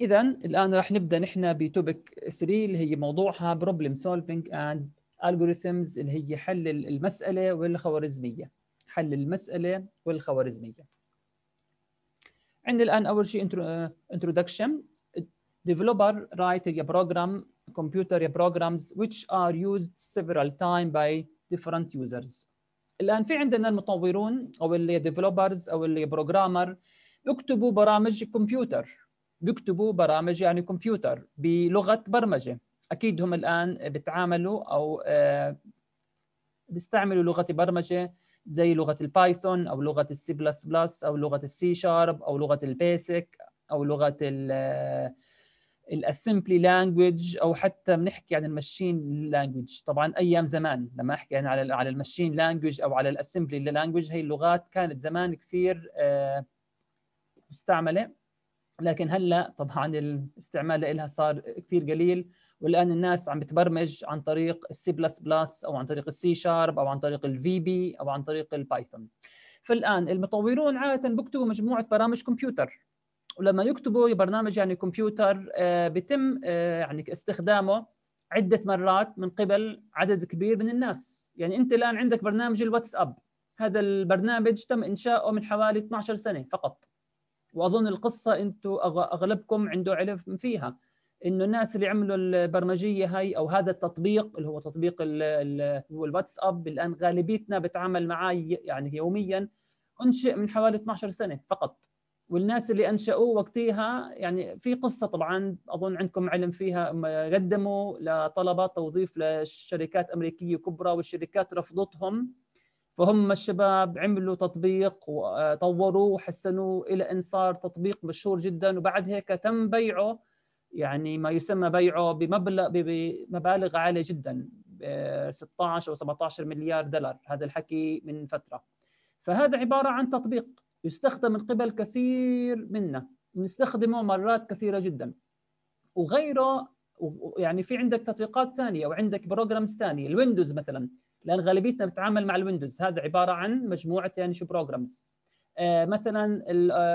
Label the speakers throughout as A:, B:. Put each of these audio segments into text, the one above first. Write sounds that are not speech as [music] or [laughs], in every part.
A: اذا الآن راح نبدأ نحن ب topic 3 اللي هي موضوعها problem solving and algorithms اللي هي حل المسألة والخوارزمية. حل المسألة والخوارزمية. عندنا الآن أول شيء introduction. Developer write a program computer programs which are used several times by different users. الآن في عندنا المطورون أو ال developers أو ال programmer بيكتبوا برامج كمبيوتر بيكتبوا برامج يعني كمبيوتر بلغة برمجة. أكيد هم الآن بيتعاملوا أو آه، بيستعملوا لغة برمجة زي لغة ال Python أو لغة السي بلس بلس أو لغة السي شارب أو لغة ال BASIC أو لغة ال assembly language أو حتى بنحكي عن ال machine language طبعا أيام زمان لما أحكي أنا على على ال machine language أو على ال assembly language هي اللغات كانت زمان كثير آه، مستعملة. لكن هلأ طبعا الاستعمال لها صار كثير قليل والآن الناس عم بتبرمج عن طريق السي بلس بلس أو عن طريق السي شارب أو عن طريق ال VB أو عن طريق ال Python فالآن المطورون عادة بيكتبوا مجموعة برامج كمبيوتر ولما يكتبوا برنامج يعني كمبيوتر آه، بيتم آه، يعني استخدامه عدة مرات من قبل عدد كبير من الناس. يعني أنت الآن عندك برنامج الواتساب هذا البرنامج تم إنشاؤه من حوالي 12 سنة فقط. وأظن القصة أنتم أغلبكم عنده علم فيها. إنه الناس اللي عملوا البرمجية هاي أو هذا التطبيق اللي هو تطبيق هو الواتساب الآن غالبيتنا بتعامل معاه يعني يوميا أنشئ من حوالي 12 سنة فقط. والناس اللي أنشأوه وقتها يعني في قصة طبعا أظن عندكم علم فيها. قدموا لطلبات توظيف لشركات أمريكية كبرى والشركات رفضتهم. فهم الشباب عملوا تطبيق وطوروه وحسنوه إلى أن صار تطبيق مشهور جدا. وبعد هيك تم بيعه يعني ما يسمى بيعه بمبلغ بمبالغ عالية جدا 16 أو 17 مليار دولار. هذا الحكي من فترة. فهذا عبارة عن تطبيق يستخدم من قبل كثير منا نستخدمه مرات كثيرة جدا. وغيره يعني في عندك تطبيقات ثانية وعندك programs ثانية. الويندوز مثلا. لأن غالبيتنا بتتعامل مع الويندوز. هذا عبارة عن مجموعة يعني شو programs آه مثلا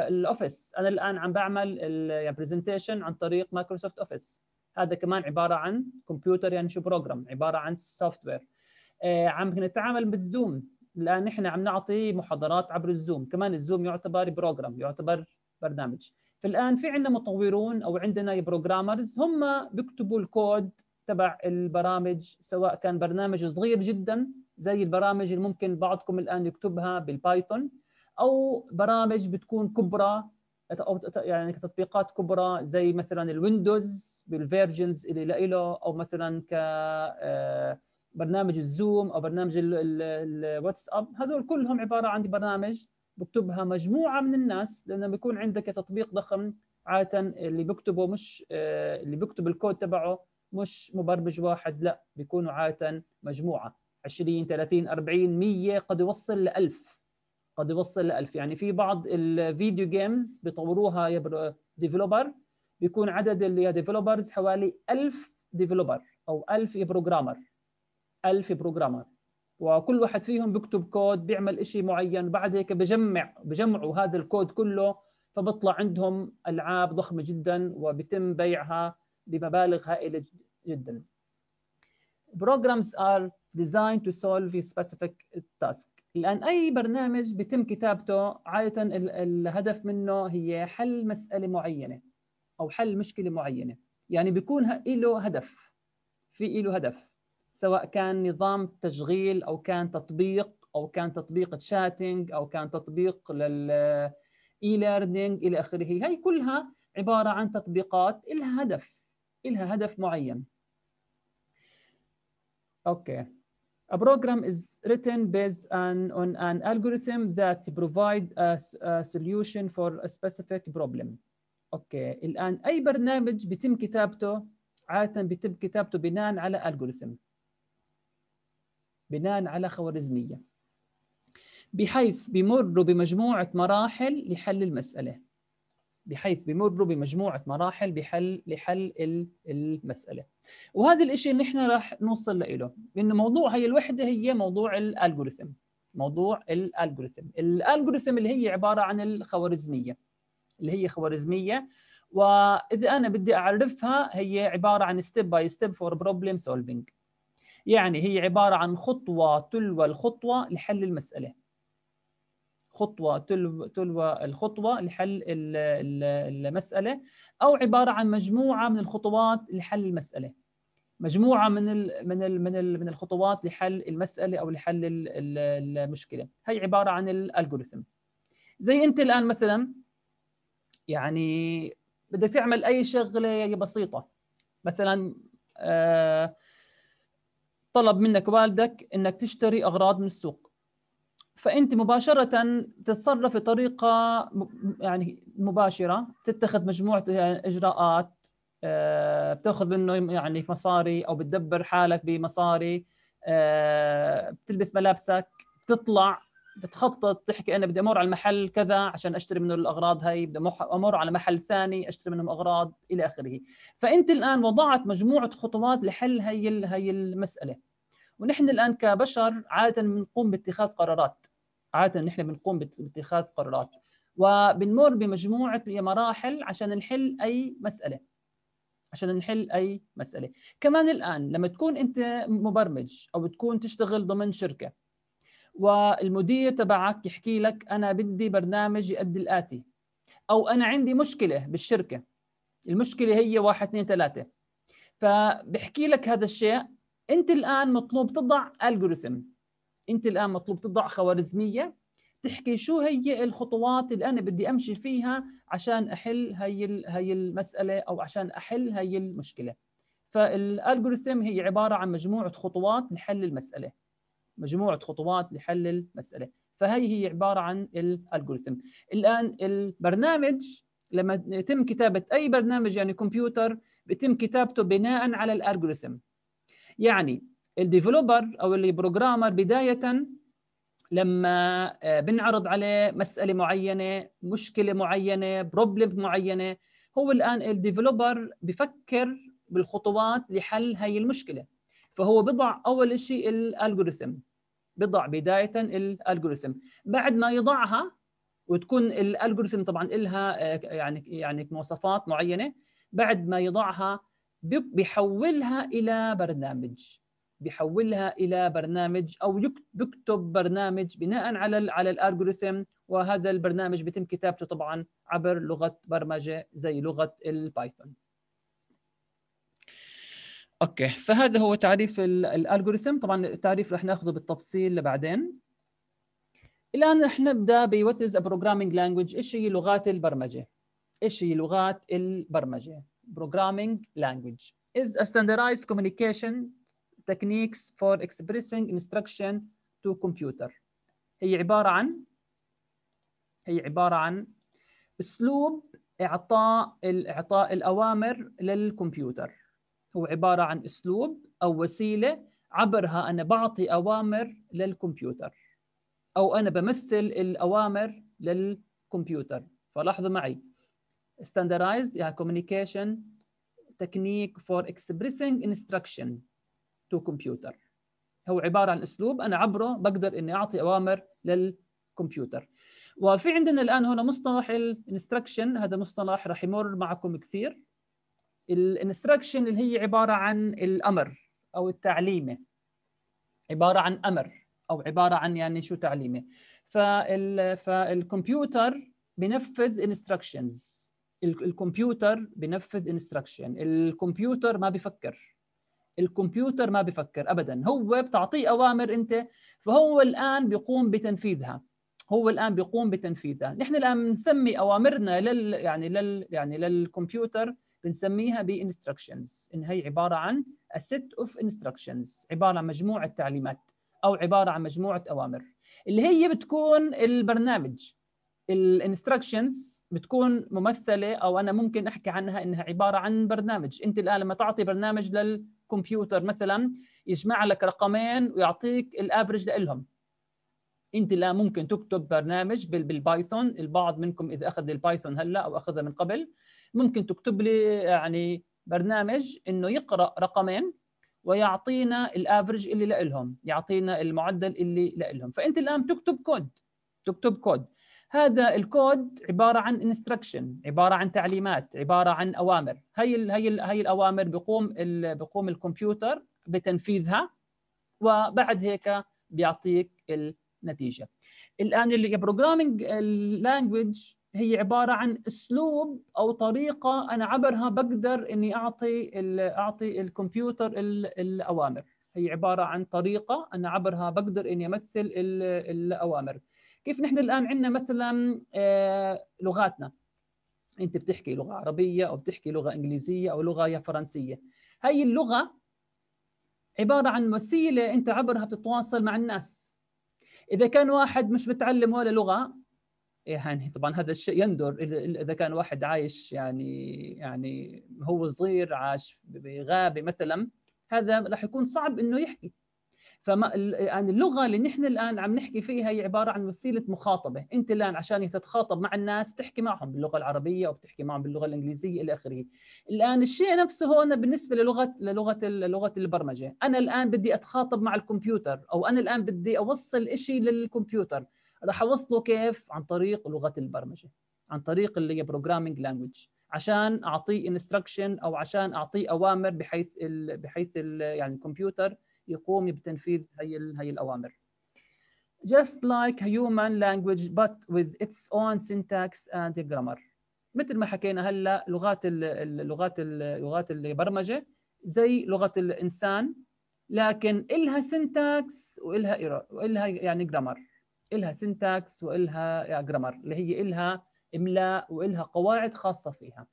A: ال Office. أنا الآن عم بعمل ال presentation عن طريق Microsoft Office هذا كمان عبارة عن كمبيوتر يعني شو program عبارة عن software آه عم نتعامل بالزوم. الان نحن عم نعطي محاضرات عبر الزوم. كمان الزوم يعتبر program يعتبر برنامج. فالآن في عندنا مطورون أو عندنا programmers هم بيكتبوا الكود تبع البرامج سواء كان برنامج صغير جدا زي البرامج اللي ممكن بعضكم الآن يكتبها بال Python أو برامج بتكون كبرى أو يعني كتطبيقات كبرى زي مثلا الويندوز بال versions اللي له أو مثلا ك آه، برنامج الزوم أو برنامج الواتساب. هذول كلهم عبارة عن برامج بكتبها مجموعة من الناس لأنه بيكون عندك تطبيق ضخم عادة اللي بيكتبه مش آه، اللي بيكتب الكود تبعه مش مبرمج واحد لا بيكونوا عادة مجموعة. 20 30 40 100 قد يوصل ل 1000 قد يوصل ل 1000 يعني في بعض ال video games بيطوروها يا developer بيكون عدد ال developers حوالي 1000 developer أو 1000 programmer 1000 programmer وكل واحد فيهم بيكتب كود بيعمل شيء معين. بعد هيك بجمع بجمعوا هذا الكود كله فبطلع عندهم ألعاب ضخمة جدا وبيتم بيعها بمبالغ هائلة جدا. Programs are designed to solve a specific task. الان أي برنامج بيتم كتابته عادة الهدف منه هي حل مسألة معينة أو حل مشكلة معينة يعني بيكون له هدف في له هدف سواء كان نظام تشغيل أو كان تطبيق أو كان تطبيق chatting أو كان تطبيق لل e-learning إلى آخره هي كلها عبارة عن تطبيقات لها هدف لها هدف معين. okay A program is written based on, on an algorithm that provide a, a solution for a specific problem. okay الآن أي برنامج بيتم كتابته عادة بيتم كتابته بناء على algorithm. بناء على خوارزمية. بحيث بمروا بمجموعة مراحل لحل المسألة. بحيث بمروا بمجموعة مراحل بحل لحل المسألة. وهذا الشيء نحن راح نوصل له إنه موضوع هي الوحدة هي موضوع ال algorithm موضوع ال algorithm ال algorithm اللي هي عبارة عن الخوارزمية. اللي هي خوارزمية. وإذا أنا بدي أعرفها هي عبارة عن step by step for problem solving يعني هي عبارة عن خطوة تلو الخطوة لحل المسألة. خطوة تلو تلو الخطوة لحل المسألة أو عبارة عن مجموعة من الخطوات لحل المسألة. مجموعة من ال من ال من ال من الخطوات لحل المسألة أو لحل المشكلة. هي عبارة عن الالجوريثم زي أنت الآن مثلا يعني بدك تعمل أي شغلة بسيطة. مثلا آه، طلب منك والدك إنك تشتري أغراض من السوق. فأنت مباشرة تتصرف بطريقة يعني مباشرة تتخذ مجموعة إجراءات آه، بتأخذ منه يعني مصاري أو بتدبر حالك بمصاري آه، بتلبس ملابسك بتطلع بتخطط تحكي أنا بدي أمر على المحل كذا عشان أشتري منه الأغراض هاي بدي أمر على محل ثاني أشتري منهم أغراض إلى آخره. فأنت الآن وضعت مجموعة خطوات لحل هي هي المسألة. ونحن الآن كبشر عادة بنقوم باتخاذ قرارات. عادة نحن بنقوم باتخاذ قرارات. وبنمر بمجموعة مراحل عشان نحل أي مسألة. عشان نحل أي مسألة. كمان الآن لما تكون أنت مبرمج أو تكون تشتغل ضمن شركة والمدير تبعك يحكي لك أنا بدي برنامج يؤدي الآتي أو أنا عندي مشكلة بالشركة. المشكلة هي واحد اثنين ثلاثة. فبحكي لك هذا الشيء انت الان مطلوب تضع الجوريثم انت الان مطلوب تضع خوارزمية تحكي شو هي الخطوات اللي أنا بدي أمشي فيها عشان أحل هي هي المسألة أو عشان أحل هي المشكلة. فالالجوريثم هي عبارة عن مجموعة خطوات لحل المسألة. مجموعة خطوات لحل المسألة. فهي هي عبارة عن ال algorithm الآن البرنامج لما يتم كتابة أي برنامج يعني كمبيوتر بيتم كتابته بناء على ال algorithm يعني ال developer أو ال programmer بداية لما آه، بنعرض عليه مسألة معينة مشكلة معينة problem معينة هو الآن ال developer بفكر بالخطوات لحل هي المشكلة. فهو بضع أول شيء ال algorithm بضع بداية الالجوريثم بعد ما يضعها وتكون ال algorithm طبعا لها آه، يعني يعني مواصفات معينة بعد ما يضعها بيحولها إلى برنامج. بيحولها إلى برنامج أو يكتب برنامج بناء على على ال algorithm وهذا البرنامج بيتم كتابته طبعا عبر لغة برمجة زي لغة ال Python okay فهذا هو تعريف ال algorithm طبعا التعريف رح ناخذه بالتفصيل بعدين. الآن رح نبدأ ب what is programming language إيش هي لغات البرمجة؟ إيش هي لغات البرمجة؟ Programming language. Is a standardized communication techniques for expressing instruction to computer. هي عبارة عن هي عبارة عن أسلوب إعطاء إعطاء الأوامر للكمبيوتر. هو عبارة عن أسلوب أو وسيلة عبرها أنا بعطي أوامر للكمبيوتر. أو أنا بمثل الأوامر للكمبيوتر. فلاحظوا معي. Standardized يعني communication technique for expressing instruction to computer. هو عبارة عن أسلوب. أنا عبره بقدر إني أعطي أوامر للكمبيوتر. وفي عندنا الآن هنا مصطلح ال instruction هذا مصطلح راح يمر معكم كثير. ال instruction اللي هي عبارة عن الأمر أو التعليمة. عبارة عن أمر أو عبارة عن يعني شو تعليمة. فال فالكمبيوتر بنفذ instructions الكمبيوتر بنفذ instruction الكمبيوتر ما بفكر. الكمبيوتر ما بفكر ابدا. هو بتعطيه أوامر أنت فهو الآن بيقوم بتنفيذها. هو الآن بيقوم بتنفيذها. نحن الآن بنسمي أوامرنا لل يعني لل يعني للكمبيوتر بنسميها ب instructions إن هي عبارة عن set of instructions. عبارة عن مجموعة تعليمات أو عبارة عن مجموعة أوامر. اللي هي بتكون البرنامج. ال instructions بتكون ممثلة أو أنا ممكن أحكي عنها إنها عبارة عن برنامج. أنت الآن لما تعطي برنامج للكمبيوتر مثلا يجمع لك رقمين ويعطيك ال average لهم أنت الآن ممكن تكتب برنامج بال Python البعض منكم إذا أخذ ال Python هلأ أو اخذها من قبل ممكن تكتب لي يعني برنامج إنه يقرأ رقمين ويعطينا ال average اللي لهم يعطينا المعدل اللي لهم فأنت الآن تكتب كود تكتب كود. هذا الكود عبارة عن instruction عبارة عن تعليمات عبارة عن أوامر. هي ال هي ال هي الأوامر بيقوم بيقوم الكمبيوتر بتنفيذها وبعد هيك بيعطيك النتيجة. الآن اللي programming language هي عبارة عن أسلوب أو طريقة أنا عبرها بقدر إني أعطي أعطي الكمبيوتر الأوامر. هي عبارة عن طريقة أنا عبرها بقدر إني أمثل الأوامر. كيف نحن الآن عندنا مثلا آه، لغاتنا؟ أنت بتحكي لغة عربية أو بتحكي لغة إنجليزية أو لغة فرنسية. هي اللغة عبارة عن وسيلة أنت عبرها بتتواصل مع الناس. إذا كان واحد مش متعلم ولا لغة يعني طبعا هذا الشيء يندر. إذا كان واحد عايش يعني يعني هو صغير عاش بغابة مثلا هذا راح يكون صعب إنه يحكي. فما يعني اللغة اللي نحن الآن عم نحكي فيها هي عبارة عن وسيلة مخاطبة. أنت الآن عشان تتخاطب مع الناس تحكي معهم باللغة العربية أو بتحكي معهم باللغة الإنجليزية إلى آخره. الآن الشيء نفسه هون بالنسبة للغه للغة لغة البرمجة. أنا الآن بدي أتخاطب مع الكمبيوتر أو أنا الآن بدي أوصل شيء للكمبيوتر. راح أوصله كيف؟ عن طريق لغة البرمجة عن طريق اللي هي programming language عشان أعطيه instruction أو عشان أعطيه أوامر بحيث ال بحيث ال يعني الكمبيوتر يقوم بتنفيذ هي هي الأوامر. Just like human language but with its own syntax and grammar. مثل ما حكينا هلا لغات اللغات لغات البرمجة زي لغة الإنسان لكن إلها syntax وإلها وإلها يعني جرامر إلها syntax وإلها جرامر اللي هي إلها إملاء وإلها قواعد خاصة فيها.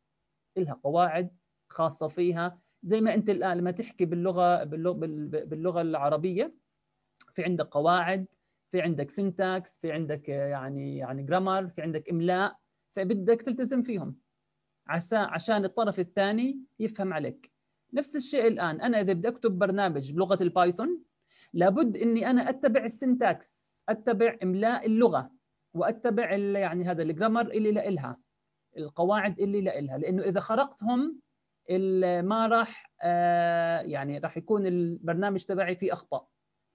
A: إلها قواعد خاصة فيها زي ما أنت الآن لما تحكي باللغة باللغة العربية في عندك قواعد في عندك سنتاكس في عندك يعني يعني جرامر في عندك إملاء فبدك تلتزم فيهم. عشان عشان الطرف الثاني يفهم عليك. نفس الشيء الآن. أنا إذا بدي أكتب برنامج بلغة ال Python لابد إني أنا أتبع ال syntax أتبع إملاء اللغة وأتبع يعني هذا ال grammar اللي لها القواعد اللي لها لأنه إذا خرقتهم ما راح آه، يعني راح يكون البرنامج تبعي فيه أخطاء.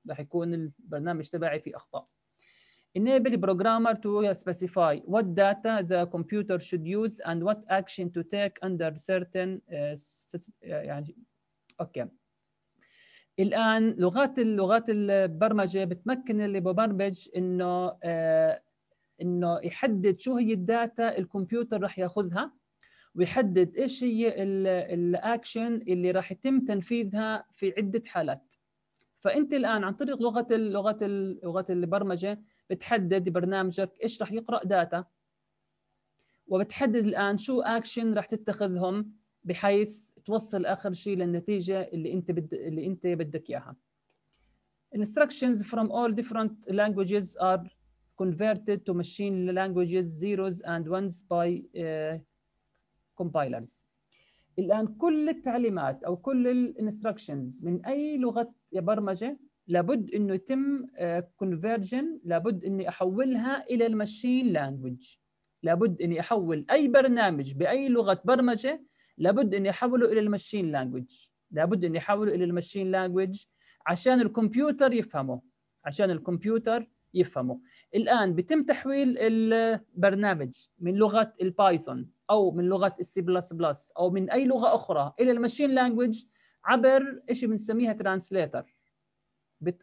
A: راح يكون البرنامج تبعي فيه أخطاء. Enable programmer to specify what data the computer should use and what action to take under certain uh, يعني okay. الآن لغات اللغات البرمجة بتمكن اللي ببرمج إنه آه إنه يحدد شو هي ال data الكمبيوتر راح ياخذها. ويحدد إيش هي الاكشن اللي راح يتم تنفيذها في عدة حالات. فأنت الآن عن طريق لغة لغة لغة البرمجة بتحدد برنامجك إيش راح يقرأ data وبتحدد الآن شو اكشن راح تتخذهم بحيث توصل آخر شيء للنتيجة اللي أنت بد... اللي أنت بدك إياها. Instructions from all different languages are converted to machine languages zeros and ones by uh, compilers الآن كل التعليمات أو كل ال instructions من أي لغة برمجة لابد إنه يتم conversion آه، لابد إني أحولها إلى ال machine language لابد إني أحول أي برنامج بأي لغة برمجة لابد إني أحوله إلى ال machine language لابد إني أحوله إلى ال machine language عشان الكمبيوتر يفهمه عشان الكمبيوتر يفهمه الآن بيتم تحويل البرنامج من لغة ال Python أو من لغة السي بلس بلس أو من أي لغة أخرى إلى ال machine language عبر شيء بنسميها translator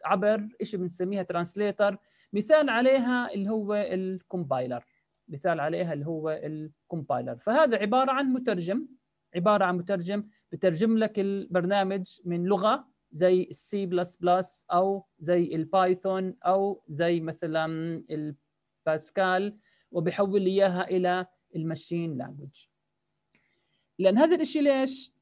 A: عبر شيء بنسميها translator مثال عليها اللي هو ال compiler مثال عليها اللي هو ال compiler فهذا عبارة عن مترجم عبارة عن مترجم بترجم لك البرنامج من لغة زي السي بلس بلس أو زي ال Python أو زي مثلا الباسكال وبيحول لي إياها إلى ال machine language لأن هذا الشيء ليش؟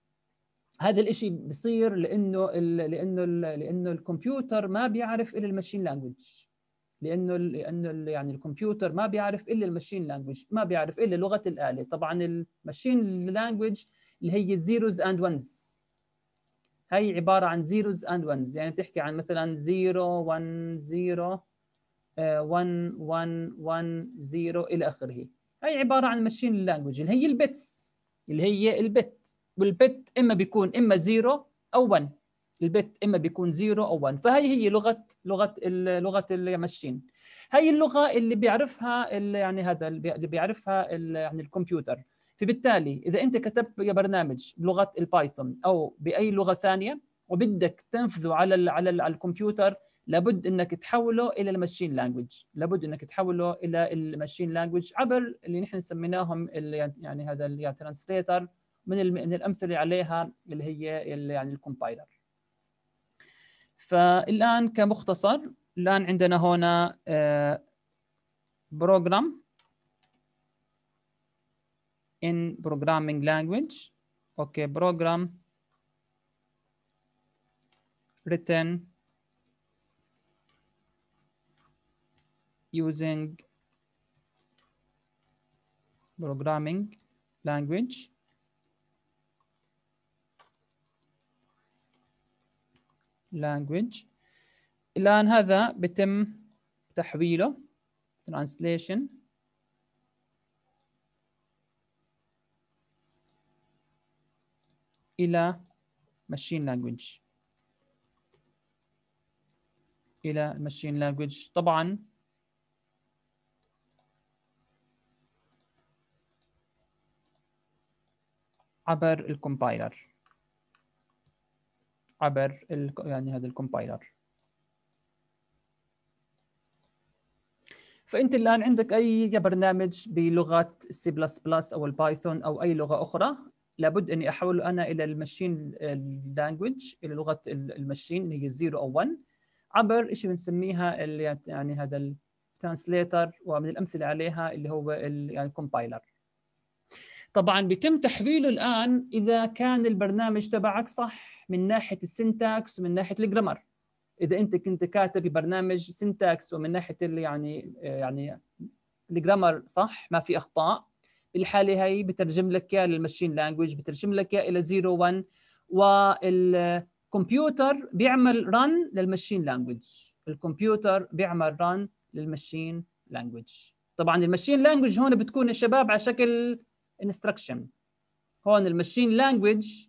A: هذا الشيء بصير لأنه لأنه لأنه الكمبيوتر ما بيعرف إلا ال machine language لأنه لأنه يعني الكمبيوتر ما بيعرف إلا ال machine language ما بيعرف إلا لغة الآلة. طبعا ال machine language اللي هي ال zeros and ones هي عبارة عن zeros and ones يعني تحكي عن مثلا 0 1 0 1 1 1 0 إلى آخره. هي عبارة عن machine language اللي هي ال bits اللي هي ال bit. وال bit إما بيكون إما 0 أو 1 ال bit إما بيكون 0 أو 1 فهي هي لغة لغة لغة ال machine هي اللغة اللي بيعرفها اللي يعني هذا اللي بيعرفها يعني الكمبيوتر. فبالتالي إذا أنت كتبت برنامج بلغه ال Python أو بأي لغة ثانية وبدك تنفذه على ال على, ال على الكمبيوتر لابد إنك تحوله إلى ال machine language لابد إنك تحوله إلى ال machine language عبر اللي نحن سميناهم يعني هذا اللي translator من من الأمثلة عليها اللي هي اللي يعني ال compiler فالآن كمختصر الآن عندنا هنا program in programming language okay program written using programming language language الآن هذا بتم تحويله translation إلى machine language. إلى machine language. طبعا عبر ال compiler عبر يعني هذا ال compiler فأنت الآن عندك أي برنامج بلغة السي بلس بلس أو ال Python أو أي لغة أخرى؟ لابد أني احوله أنا إلى ال machine language إلى لغة ال machine اللي هي 0 أو 1 عبر شيء بنسميها يعني هذا ال translator ومن الأمثلة عليها اللي هو يعني ال compiler طبعا بيتم تحويله الآن إذا كان البرنامج تبعك صح من ناحية ال syntax ومن ناحية ال grammar. إذا أنت كنت كاتب برنامج syntax ومن ناحية اللي يعني يعني ال grammar صح ما في أخطاء. بالحالة هي بترجم لك اياه لل machine language بترجم لك اياه إلى 0 1 والكمبيوتر بيعمل run لل machine language الكمبيوتر بيعمل run لل machine language طبعا ال machine language هون بتكون الشباب على شكل instruction هون ال machine language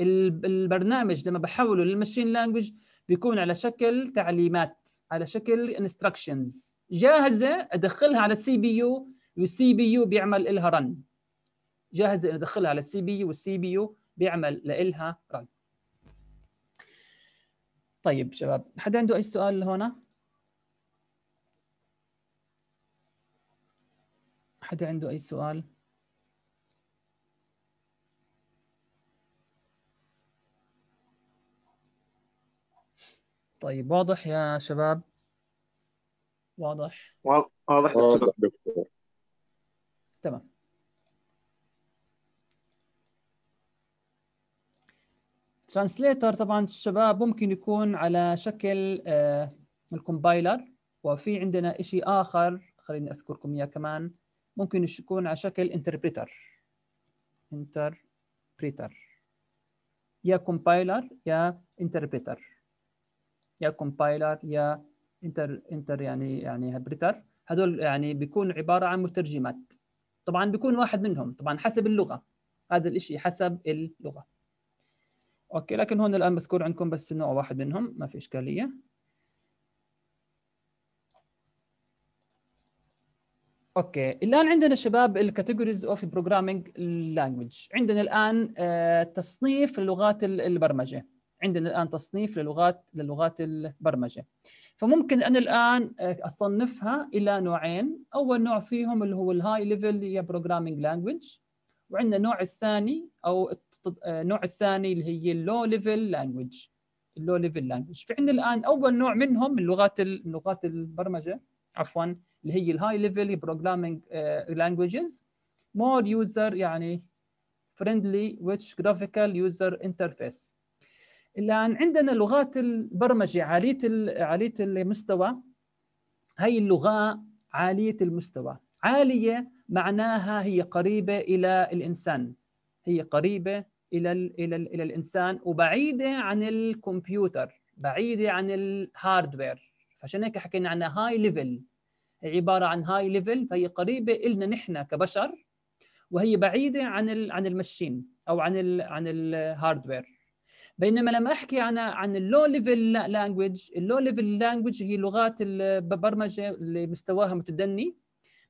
A: البرنامج لما بحوله لل machine language بيكون على شكل تعليمات على شكل instructions جاهزة أدخلها على ال CPU وال CPU بيعمل لها run جاهزه اني ادخلها على ال CPU وال CPU بيعمل لها run طيب شباب حدا عنده أي سؤال هنا؟ حدا عنده أي سؤال؟ طيب واضح يا شباب؟ واضح.
B: واضح. دكتور
A: تمام. ترانسليتر طبعا الشباب ممكن يكون على شكل آه ال compiler وفي عندنا شيء آخر خليني أذكركم إياه كمان ممكن يكون على شكل interpreter interpreter يا compiler يا interpreter يا compiler يا inter inter يعني يعني preter هذول يعني بيكون عبارة عن مترجمات. طبعا بيكون واحد منهم طبعا حسب اللغة. هذا الشيء حسب اللغة. Okay لكن هون الآن مذكور عندكم بس نوع واحد منهم ما في إشكالية. Okay الآن عندنا شباب ال categories of programming language عندنا الآن آه، تصنيف لغات البرمجة. عندنا الآن تصنيف للغات للغات البرمجة. فممكن أنا الآن أصنفها إلى نوعين. أول نوع فيهم اللي هو ال high level هي programming language وعندنا النوع الثاني أو النوع الثاني اللي هي ال low level language ال low level language فعندنا الآن أول نوع منهم من لغات لغات البرمجة عفوا اللي هي ال high level programming languages more user يعني friendly which graphical user interface. الآن عندنا لغات البرمجة عالية عالية المستوى. هي اللغة عالية المستوى. عالية معناها هي قريبة إلى الإنسان. هي قريبة إلى ال إلى ال إلى الإنسان وبعيدة عن الكمبيوتر بعيدة عن ال hardware فعشان هيك حكينا عنها high level هي عبارة عن high level فهي قريبة إلنا نحن كبشر وهي بعيدة عن عن ال machine أو عن ال عن الهاردوير بينما لما أحكي عن عن ال low level language ال low level language هي لغات البرمجة اللي مستواها متدني.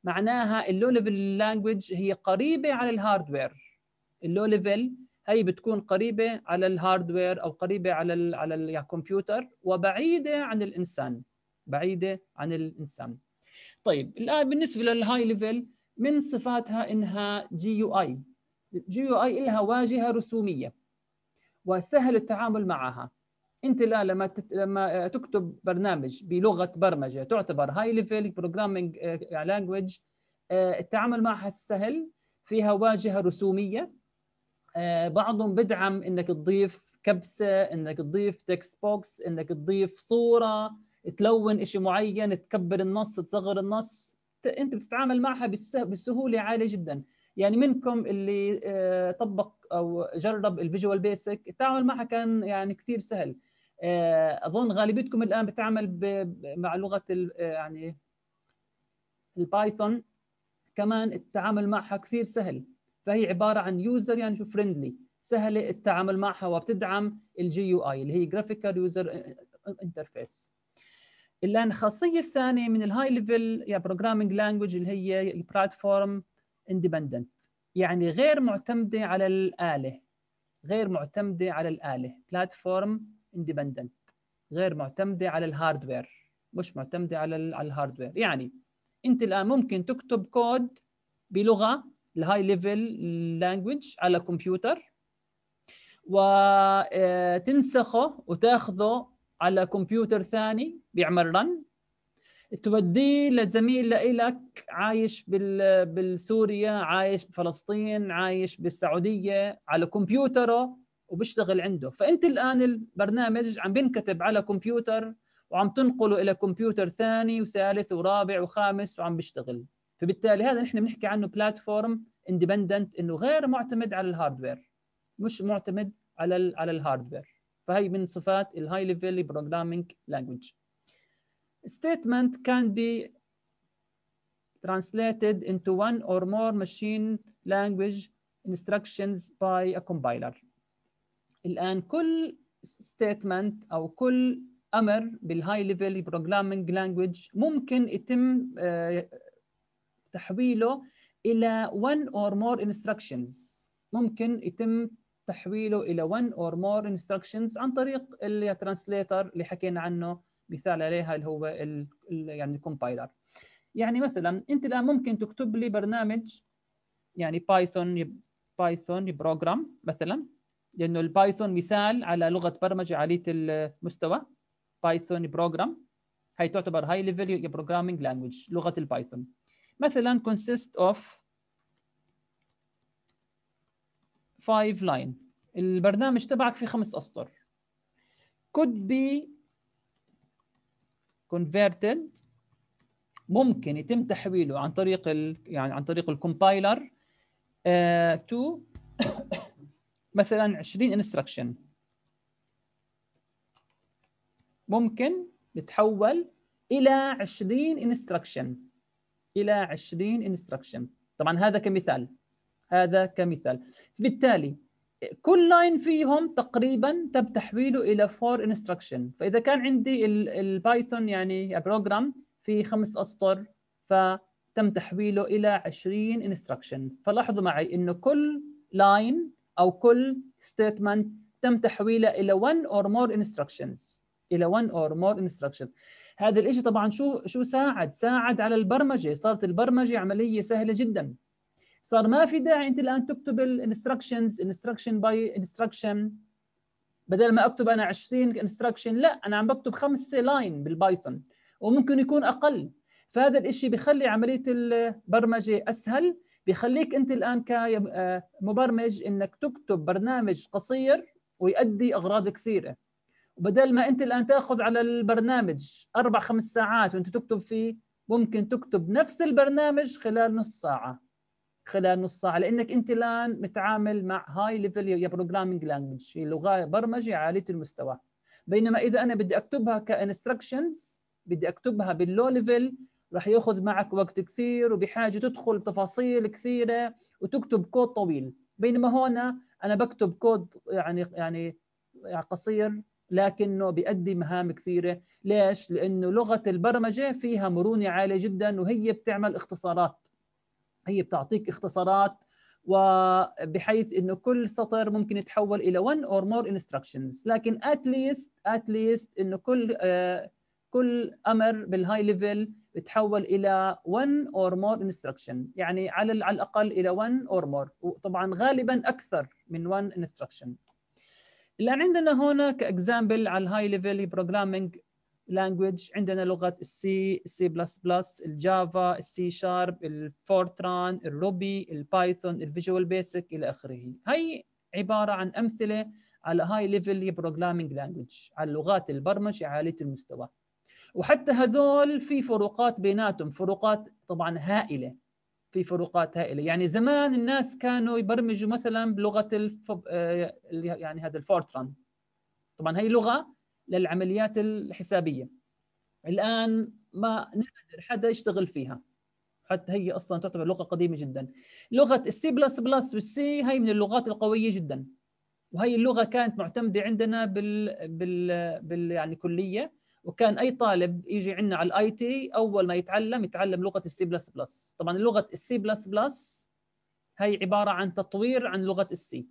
A: معناها ال low level language هي قريبة على ال hardware. ال low level هي بتكون قريبة على ال hardware أو قريبة على ال على الكمبيوتر وبعيدة عن الإنسان. بعيدة عن الإنسان. طيب الآن بالنسبة لل high level من صفاتها إنها جي يو اي جي يو اي لها واجهة رسومية. وسهل التعامل معها. انت الان لما تت... لما تكتب برنامج بلغة برمجة تعتبر high level programming language التعامل معها سهل فيها واجهة رسومية. آه، بعضهم بدعم إنك تضيف كبسة إنك تضيف text box إنك تضيف صورة تلون شيء معين تكبر النص تصغر النص. أنت بتتعامل معها بسهولة عالية جدا. يعني منكم اللي آه، طبق أو جرب ال Visual Basic التعامل معها كان يعني كثير سهل. آه، أظن غالبيتكم الآن بتعمل مع لغة يعني ال Python كمان التعامل معها كثير سهل. فهي عبارة عن user يعني شو friendly سهلة التعامل معها وبتدعم ال GUI اللي هي graphical user interface الآن الخاصيه الثانية من ال high level يا programming language اللي هي ال platform independent يعني غير معتمدة على الآلة. غير معتمدة على الآلة. platform independent غير معتمدة على ال hardware مش معتمدة على على ال hardware يعني أنت الآن ممكن تكتب كود بلغة ال high level language على كمبيوتر وتنسخه وتاخذه على كمبيوتر ثاني بيعمل run توديه لزميل لإلك عايش بالسوريا عايش بفلسطين عايش بالسعودية على كمبيوتره وبيشتغل عنده. فأنت الآن البرنامج عم بينكتب على كمبيوتر وعم تنقله إلى كمبيوتر ثاني وثالث ورابع وخامس وعم بيشتغل. فبالتالي هذا نحن بنحكي عنه platform independent إنه غير معتمد على الهاردوير مش معتمد على على الهاردوير فهي من صفات ال high level programming language statement can be translated into one or more machine language instructions by a compiler الآن كل statement أو كل أمر بال high level programming language ممكن يتم تحويله إلى one or more instructions ممكن يتم تحويله إلى one or more instructions عن طريق ال translator اللي حكينا عنه مثال عليها اللي هو ال يعني ال compiler يعني مثلا أنت الآن ممكن تكتب لي برنامج يعني Python Python program مثلا. لأنه ال Python مثال على لغة برمجة عالية المستوى. Python program هي تعتبر high level programming language لغة ال Python مثلا consist of five line. البرنامج تبعك في خمس أسطر. Could be converted ممكن يتم تحويله عن طريق ال يعني عن طريق ال compiler uh, to [coughs] مثلا 20 instruction. ممكن يتحول إلى 20 instruction. إلى 20 instruction طبعا هذا كمثال. هذا كمثال. بالتالي كل line فيهم تقريبا تم تحويله إلى 4 instruction فإذا كان عندي ال Python يعني program في خمس أسطر فتم تحويله إلى 20 instruction فلاحظوا معي إنه كل line أو كل statement تم تحويله إلى 1 or more instructions. إلى 1 or more instructions. هذا الشيء طبعا شو شو ساعد؟ ساعد على البرمجة. صارت البرمجة عملية سهلة جدا. صار ما في داعي أنت الآن تكتب ال instructions instruction by instruction بدل ما أكتب أنا 20 instruction لا أنا عم بكتب خمسه line بال Python وممكن يكون أقل. فهذا الشيء بيخلي عملية البرمجة أسهل بيخليك أنت الآن كمبرمج إنك تكتب برنامج قصير ويؤدي أغراض كثيرة. وبدل ما أنت الآن تأخذ على البرنامج أربع خمس ساعات وأنت تكتب فيه ممكن تكتب نفس البرنامج خلال نص ساعة. خلال نص ساعة لأنك أنت الآن متعامل مع high level يا programming language هي لغة برمجة عالية المستوى. بينما إذا أنا بدي أكتبها ك instructions بدي أكتبها بال low level راح ياخذ معك وقت كثير وبحاجة تدخل تفاصيل كثيرة وتكتب كود طويل. بينما هون أنا بكتب كود يعني يعني قصير لكنه بيؤدي مهام كثيرة. ليش؟ لأنه لغة البرمجة فيها مرونة عالية جدا وهي بتعمل اختصارات. هي بتعطيك اختصارات وبحيث إنه كل سطر ممكن يتحول إلى one or more instructions. لكن at least at least إنه كل uh, كل أمر بال high level بتحول إلى one or more instruction. يعني على على الأقل إلى one or more. وطبعا غالبا أكثر من one instruction. الان عندنا هنا ك example على ال high level programming language عندنا لغة السي السي بلس بلس الجافا السي شارب الفورتران الروبي البايثون ال Visual Basic إلى آخره. هي عبارة عن أمثلة على high level programming language على لغات البرمجة عالية المستوى. وحتى هذول في فروقات بيناتهم. فروقات طبعا هائلة. في فروقات هائلة. يعني زمان الناس كانوا يبرمجوا مثلا بلغة الف... آه، يعني هذا الفورتران. طبعا هي لغة للعمليات الحسابية. الآن ما نادر حدا يشتغل فيها. حتى هي أصلا تعتبر لغة قديمة جدا. لغة السي بلس بلس والسي هي من اللغات القوية جدا. وهي اللغة كانت معتمدة عندنا بال بال, بال يعني كلية. وكان أي طالب يجي عندنا على ال IT أول ما يتعلم يتعلم لغة ال C بلس بلس طبعا لغة السي بلس بلس هي عبارة عن تطوير عن لغة السي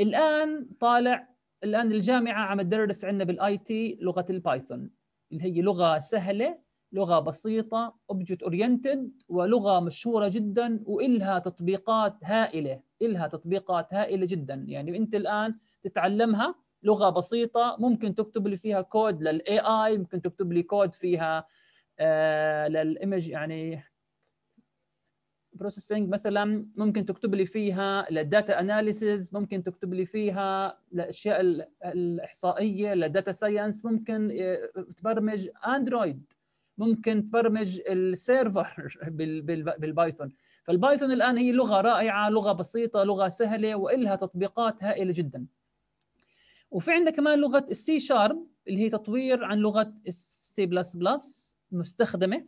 A: الآن طالع الآن الجامعة عم تدرس عندنا بال IT لغة البايثون اللي هي لغة سهلة لغة بسيطة object oriented ولغة مشهورة جدا وإلها تطبيقات هائلة إلها تطبيقات هائلة جدا. يعني أنت الآن تتعلمها لغة بسيطة ممكن تكتب لي فيها code لل AI ممكن تكتب لي كود فيها آه لل image يعني processing مثلا ممكن تكتب لي فيها لل data analysis ممكن تكتب لي فيها الاشياء الإحصائية لل data science ممكن آه، تبرمج اندرويد ممكن تبرمج ال server بالبايثون فالبايثون الآن هي لغة رائعة لغة بسيطة لغة سهلة وإلها تطبيقات هائلة جدا. وفي عندنا كمان لغة السي شارب اللي هي تطوير عن لغة السي بلس بلس مستخدمة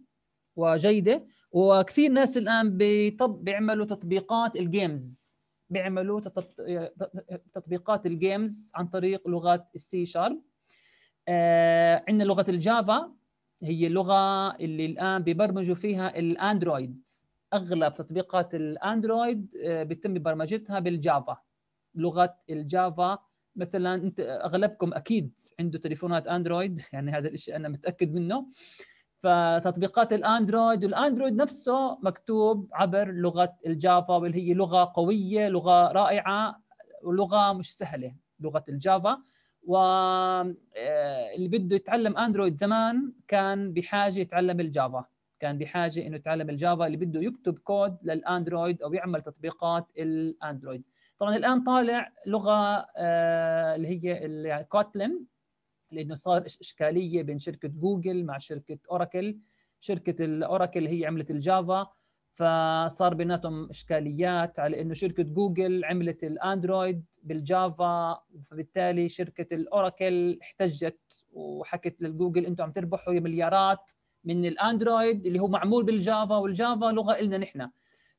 A: وجيدة. وكثير ناس الآن بيطب بيعملوا تطبيقات ال games بيعملوا تطبيقات ال games عن طريق لغات السي شارب آه عندنا لغة الجافا هي اللغة اللي الآن بيبرمجوا فيها الأندرويد. أغلب تطبيقات الأندرويد آه بيتم برمجتها بالجافا لغه الجافا مثلا أنت أغلبكم أكيد عنده تليفونات أندرويد [laughs] يعني هذا الشيء أنا متأكد منه. فتطبيقات الأندرويد والأندرويد نفسه مكتوب عبر لغة الجافا واللي هي لغة قوية لغة رائعة ولغة مش سهلة لغة الجافا. واللي آه، بده يتعلم أندرويد زمان كان بحاجة يتعلم الجافا. كان بحاجة إنه يتعلم الجافا اللي بده يكتب كود للأندرويد أو يعمل تطبيقات الأندرويد. طبعا الآن طالع لغة آه، اللي هي كوتلين لأنه صار إشكالية بين شركة جوجل مع شركة أوراكل. شركة الاوراكل هي عملت الجافا فصار بيناتهم إشكاليات على إنه شركة جوجل عملت الاندرويد بالجافا فبالتالي شركة الاوراكل احتجت وحكت للجوجل أنتم عم تربحوا مليارات من الاندرويد اللي هو معمول بالجافا والجافا لغة لنا نحن.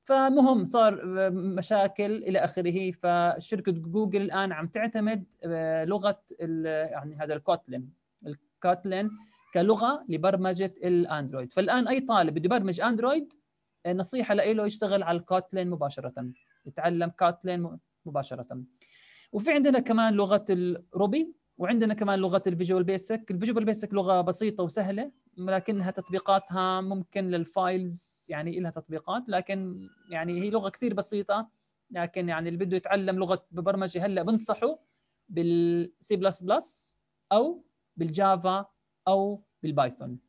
A: فمهم صار مشاكل إلى آخره. فشركة جوجل الآن عم تعتمد آه، لغة يعني هذا الكوتلين الكوتلين كلغة لبرمجة الاندرويد فالآن أي طالب بده يبرمج اندرويد آه، نصيحة له يشتغل على الكوتلين مباشرة. يتعلم كوتلين مباشرة. وفي عندنا كمان لغة الروبي وعندنا كمان لغة ال Visual Basic ال Visual Basic لغة بسيطة وسهلة. لكنها تطبيقاتها ممكن لل files يعني لها تطبيقات لكن يعني هي لغة كثير بسيطة لكن يعني اللي بده يتعلم لغة برمجه هلأ بنصحه بالسي بلس بلس أو بالجافا أو بالبايثون.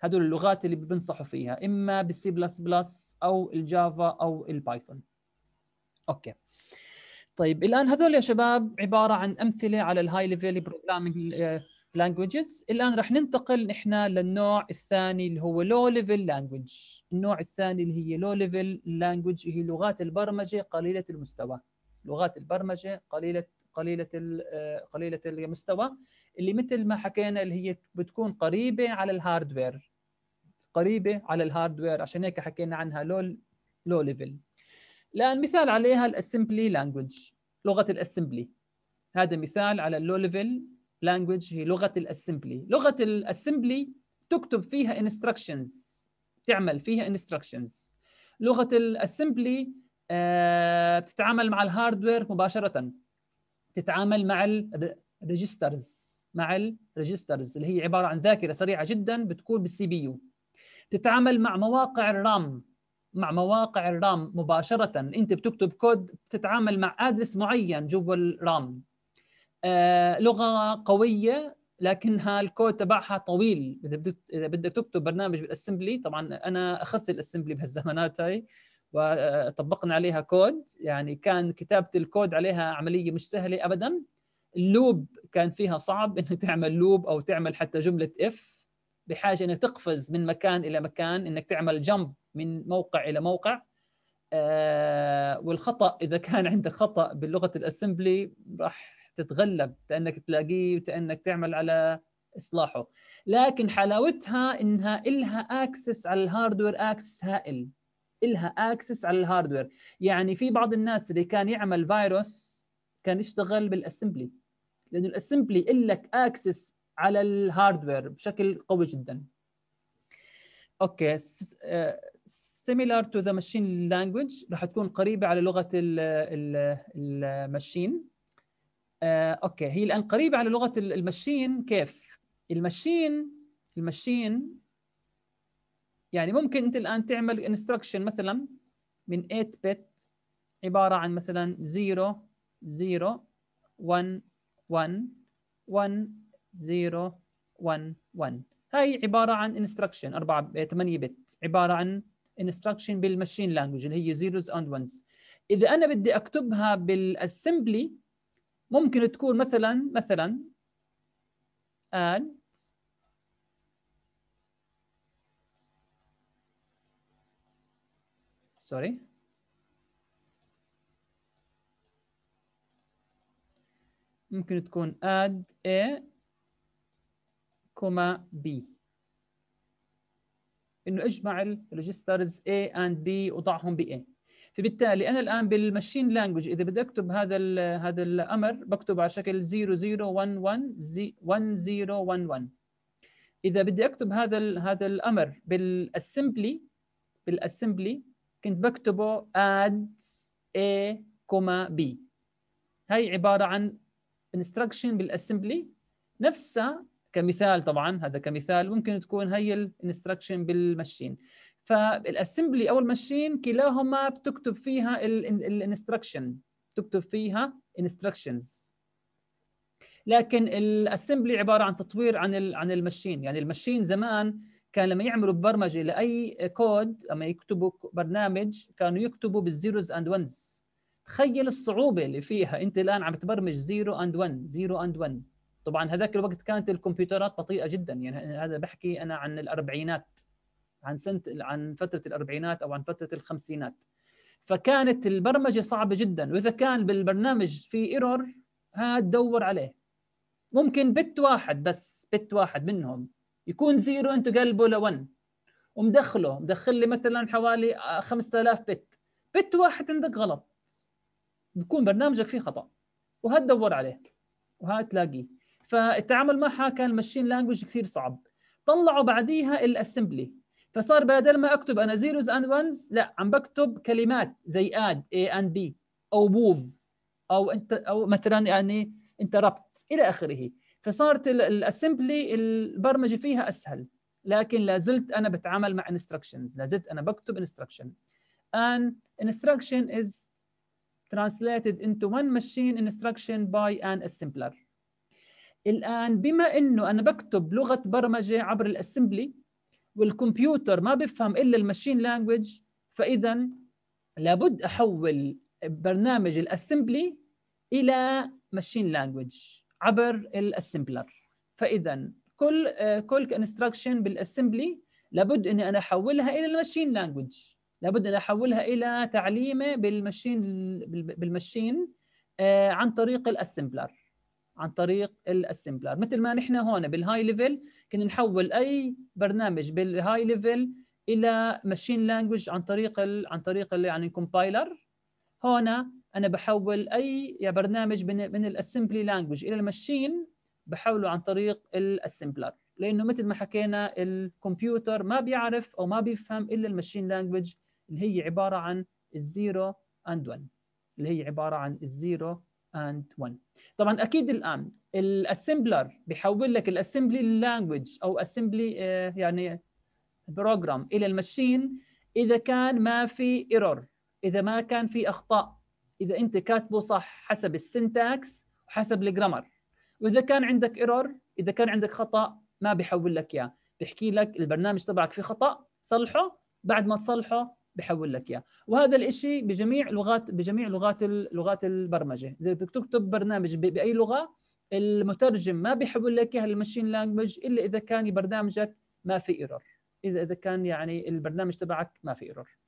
A: هدول اللغات اللي بنصحوا فيها إما بالسي بلس بلس أو الجافا أو البايثون. Okay. طيب الآن هذول يا شباب عبارة عن أمثلة على ال high level programming languages الآن راح ننتقل نحن للنوع الثاني اللي هو low level language النوع الثاني اللي هي low level language هي لغات البرمجة قليلة المستوى. لغات البرمجة قليلة قليلة آه، قليلة المستوى. اللي مثل ما حكينا اللي هي بتكون قريبة على ال hardware قريبة على ال hardware عشان هيك حكينا عنها low low level الآن مثال عليها ال assembly language لغة ال assembly هذا مثال على ال low level language هي لغة ال assembly. لغة ال assembly تكتب فيها instructions تعمل فيها instructions لغة ال assembly آه بتتعامل مع ال hardware مباشرة. تتعامل مع ال registers مع ال registers اللي هي عبارة عن ذاكرة سريعة جدا بتكون بال CPU تتعامل مع مواقع ال RAM مع مواقع ال RAM مباشرة. أنت بتكتب كود بتتعامل مع address معين جوا ال RAM. آه لغة قوية لكنها الكود تبعها طويل. إذا بدك إذا بدك تكتب برنامج بال assembly طبعا أنا أخذت ال assembly بهالزمانات هاي وطبقنا عليها كود. يعني كان كتابة الكود عليها عملية مش سهلة ابدا. ال loop كان فيها صعب [laughs] إنك تعمل loop أو تعمل حتى جملة if بحاجة إنك تقفز من مكان إلى مكان إنك تعمل jump من موقع إلى موقع. آه والخطأ إذا كان عندك خطأ بلغه ال assembly راح تتغلب تانك تلاقيه وتانك تعمل على إصلاحه. لكن حلاوتها إنها إلها access على ال hardware access هائل. إلها access على ال hardware يعني في بعض الناس اللي كان يعمل فيروس كان يشتغل بال assembly لأنه ال assembly لك access على ال hardware بشكل قوي جدا. okay similar to the machine language راح تكون قريبة على لغة ال machine آه، okay. هي الآن قريبة على لغة ال machine. كيف؟ ال machine ال machine يعني ممكن أنت الآن تعمل instruction مثلا من 8 bit عبارة عن مثلا 0 0 1 1 1 0 1 1 هاي عبارة عن instruction 4 8 bit عبارة عن instruction بال machine language اللي هي zeros and ones إذا أنا بدي أكتبها بال assembly ممكن تكون مثلا مثلا add sorry ممكن تكون add a comma b. إنه اجمع ال registers A and B وضعهم ب A. فبالتالي أنا الآن بال machine language إذا بدي أكتب هذا هذا الأمر بكتب على شكل 0011 1011 إذا بدي أكتب هذا هذا الأمر بال assembly بال assembly كنت بكتبه add a b. هاي عبارة عن instruction بال assembly نفسها كمثال طبعا هذا كمثال ممكن تكون هي ال instruction بالماشين فالاسمبلي أو الماشين كلاهما بتكتب فيها الانستركشن تكتب فيها instructions لكن ال assembly عبارة عن تطوير عن عن ال machine يعني ال machine زمان كان لما يعملوا برمجه لأي كود لما يكتبوا برنامج كانوا يكتبوا بال zeros and ones تخيل الصعوبة اللي فيها أنت الآن عم تبرمج zero and 1 zero and 1 طبعا هذاك الوقت كانت الكمبيوترات بطيئة جدا يعني هذا بحكي أنا عن الأربعينات. عن سنة عن فترة الأربعينات أو عن فترة الخمسينات. فكانت البرمجة صعبة جدا وإذا كان بالبرنامج في error ها تدور عليه. ممكن bit واحد بس bit واحد منهم يكون zero انت قلبه ل1 ومدخله مدخل لي مثلا حوالي 5000 bit. bit واحد عندك غلط. بكون برنامجك فيه خطأ. وهتدور عليه. وهتلاقيه فالتعامل معها كان ال machine language كثير صعب. طلعوا بعديها ال assembly فصار بدل ما أكتب أنا zeros and ones لا عم بكتب كلمات زي add A and B أو move أو int أو مثلا يعني interrupt إلى آخره. فصارت ال assembly البرمجة فيها أسهل لكن لا زلت أنا بتعامل مع instructions لا زلت أنا بكتب instruction an instruction is translated into one machine instruction by an assembler. الآن بما إنه أنا بكتب لغة برمجة عبر ال assembly والكمبيوتر ما بيفهم إلا ال machine language فاذا لابد أحول برنامج ال assembly إلى machine language عبر ال assembler. فاذا كل كل instruction بال assembly لابد إني أنا أحولها إلى ال machine language. لابد ان أحولها إلى تعليمه بال machine بال machine آه، عن طريق ال assembler عن طريق ال assembler. مثل ما نحن هون بال high level كنا نحول أي برنامج بال high level إلى machine language عن طريق ال... عن طريق ال... يعني compiler هون أنا بحول أي يا برنامج من من ال assembly language إلى ال machine بحوله عن طريق ال assembler لأنه مثل ما حكينا الكمبيوتر ما بيعرف أو ما بيفهم إلا ال machine language اللي هي عبارة عن ال zero and 1 اللي هي عبارة عن ال zero and 1 طبعا أكيد الآن ال assembler بيحول لك ال assembly language أو assembly يعني program إلى ال machine إذا كان ما في error إذا ما كان في أخطاء. إذا أنت كاتبه صح حسب ال syntax وحسب ال grammar وإذا كان عندك error إذا كان عندك خطأ ما بيحول لك إياه. بيحكي لك البرنامج تبعك في خطأ صلحه. بعد ما تصلحه بحول لك إياه. وهذا الشيء بجميع لغات بجميع لغات لغات البرمجة. إذا بدك تكتب برنامج بأي لغة المترجم ما بيحول لك اياها لل machine language إلا إذا كان برنامجك ما في error اذا إذا كان يعني البرنامج تبعك ما في error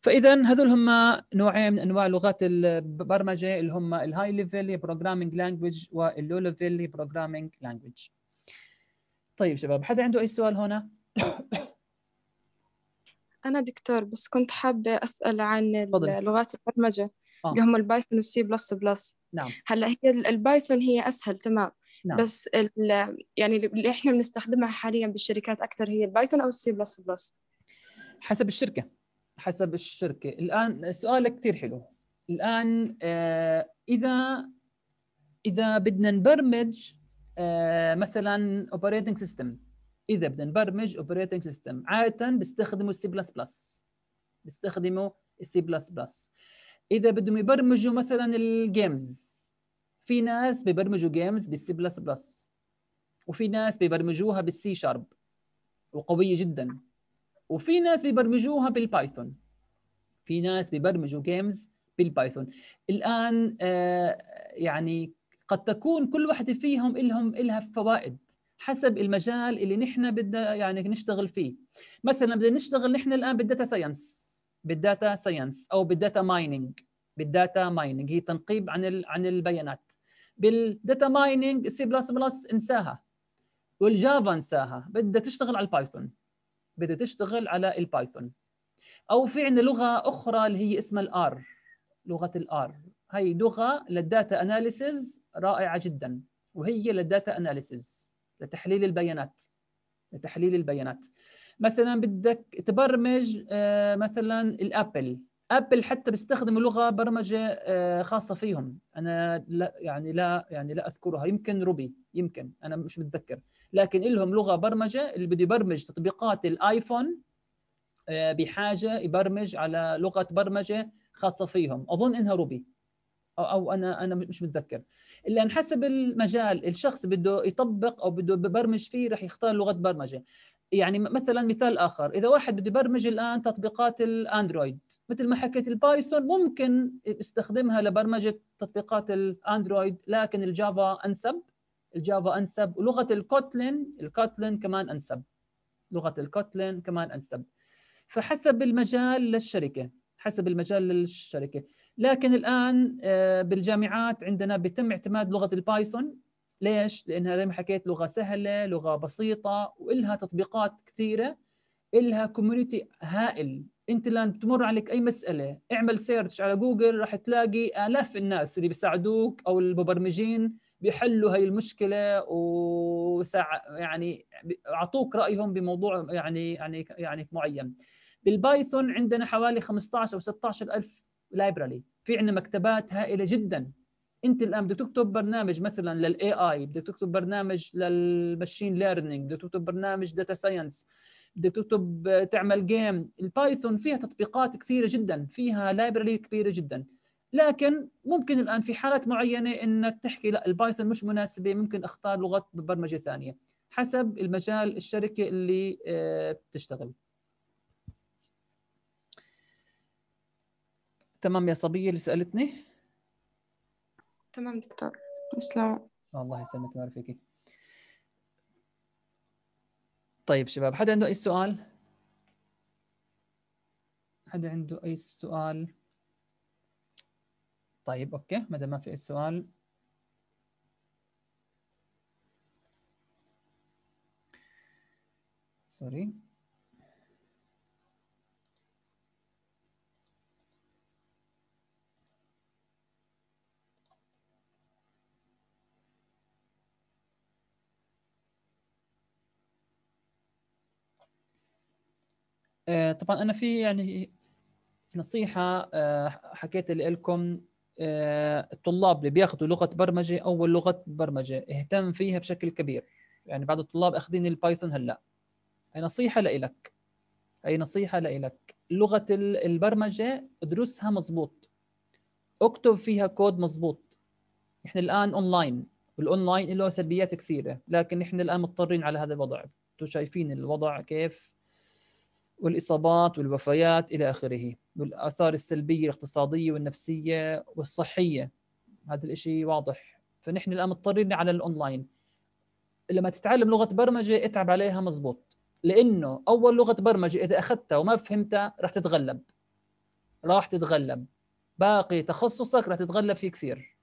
A: فاذا هذول هم نوعين من أنواع لغات البرمجة اللي هم ال high level programming language وال low level programming language طيب شباب حدا عنده أي سؤال هنا؟
C: أنا دكتور بس كنت حابة أسأل عن لغات البرمجة آه. اللي هم ال Python والسي بلس بلس.
A: نعم.
C: هلأ هي البايثون هي أسهل تمام. نعم. بس يعني اللي إحنا بنستخدمها حاليا بالشركات أكثر هي البايثون أو السي بلس بلس.
A: حسب الشركة. حسب الشركة. الآن سؤالك كثير حلو. الآن آه إذا إذا بدنا نبرمج آه مثلا operating system إذا بدنا نبرمج operating system عادة بيستخدموا السي بلس بلس بيستخدموا السي بلس بلس إذا بدهم يبرمجوا مثلا ال games في ناس بيبرمجوا جيمز بالسي بلس بلس وفي ناس بيبرمجوها بالسي شارب وقوية جدا. وفي ناس بيبرمجوها بال Python في ناس بيبرمجوا games بال Python الآن آه يعني قد تكون كل واحدة فيهم لهم لها فوائد. حسب المجال اللي نحن بدنا يعني نشتغل فيه. مثلا بدنا نشتغل نحن الآن بال data science بال data science أو بال data mining بال data mining هي تنقيب عن عن البيانات. بالداتا مايننج السي بلس بلس انساها. وال Java انساها. بدها تشتغل على ال Python بدها تشتغل على ال Python أو في عندنا لغة أخرى اللي هي اسمها ال R لغة ال R هي لغة لل data analysis رائعة جدا وهي لل data analysis لتحليل البيانات. لتحليل البيانات. مثلا بدك تبرمج آه، مثلا ال Apple. Apple حتى بيستخدموا لغة برمجة آه، خاصة فيهم. أنا لا يعني لا يعني لا أذكرها. يمكن Ruby يمكن. أنا مش متذكر. لكن لهم لغة برمجة. اللي بده يبرمج تطبيقات ال iPhone آه، بحاجة يبرمج على لغة برمجة خاصة فيهم. أظن إنها Ruby. أو أنا أنا مش متذكر. الا حسب المجال الشخص بده يطبق أو بده يبرمج فيه رح يختار لغة برمجة. يعني مثلا مثال آخر. إذا واحد بده يبرمج الآن تطبيقات ال Android مثل ما حكيت ال Python ممكن يستخدمها لبرمجة تطبيقات ال Android لكن ال Java أنسب. ال Java أنسب. ولغة ال Kotlin ال Kotlin كمان أنسب. لغة ال Kotlin كمان أنسب. فحسب المجال للشركة حسب المجال للشركة. لكن الآن آه، بالجامعات عندنا بيتم اعتماد لغة ال Python ليش؟ لانها زي ما حكيت لغة سهلة، لغة بسيطة وإلها تطبيقات كثيرة إلها community هائل، أنت الآن بتمر عليك أي مسألة، اعمل search على جوجل راح تلاقي آلاف الناس اللي بيساعدوك أو المبرمجين بيحلوا هاي المشكلة وساع يعني أعطوك رأيهم بموضوع يعني يعني يعني معين. بال Python عندنا حوالي 15 أو 16 الف library في عندنا مكتبات هائلة جدا. أنت الآن بدك تكتب برنامج مثلا لل AI بدك تكتب برنامج لل machine learning بدك تكتب برنامج data science بدك تكتب تعمل game ال Python فيها تطبيقات كثيرة جدا فيها library كبيرة جدا. لكن ممكن الآن في حالات معينة إنك تحكي لا ال Python مش مناسبة ممكن أختار لغة برمجه ثانية حسب المجال الشركة اللي آه، بتشتغل. تمام يا صبية اللي سألتني؟
C: تمام دكتور. تسلم
A: الله. يسلمك ويبارك فيك طيب شباب حدا عنده أي سؤال؟ حدا عنده أي سؤال؟ طيب أوكي دام ما في أي سؤال. سوري طبعا أنا في يعني نصيحة آه، حكيت لكم آه، الطلاب اللي بياخذوا لغة برمجة أول لغة برمجة اهتم فيها بشكل كبير. يعني بعض الطلاب أخذين ال Python هلأ. هي نصيحة لإلك؟ هي نصيحة لإلك؟ لغة البرمجة ادرسها مزبوط اكتب فيها كود مزبوط إحنا الآن online وال online له سلبيات كثيرة لكن إحنا الآن مضطرين على هذا الوضع. أنتم شايفين الوضع كيف؟ والإصابات والوفيات إلى آخره والآثار السلبية الاقتصادية والنفسية والصحية. هذا الشيء واضح. فنحن الآن مضطرين على الأونلاين. لما تتعلم لغة برمجة اتعب عليها مزبوط. لأنه أول لغة برمجة إذا أخذتها وما فهمتها راح تتغلب. راح تتغلب. باقي تخصصك راح تتغلب فيه كثير.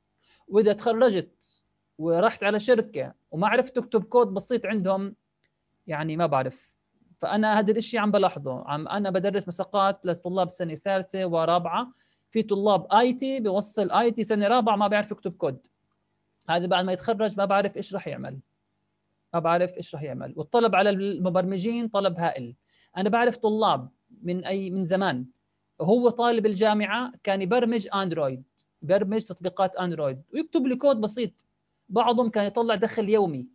A: وإذا تخرجت ورحت على شركة وما عرفت تكتب كود بسيط عندهم يعني ما بعرف. فأنا هذا الشيء عم بلاحظه. عم أنا بدرس مساقات لطلاب سنة ثالثة ورابعة. في طلاب IT بيوصل IT سنة رابعة ما بيعرف يكتب كود. هذا بعد ما يتخرج ما بعرف إيش راح يعمل. ما بعرف إيش راح يعمل. والطلب على المبرمجين طلب هائل. أنا بعرف طلاب من أي من زمان. هو طالب الجامعة كان يبرمج Android يبرمج تطبيقات Android ويكتب لي كود بسيط. بعضهم كان يطلع دخل يومي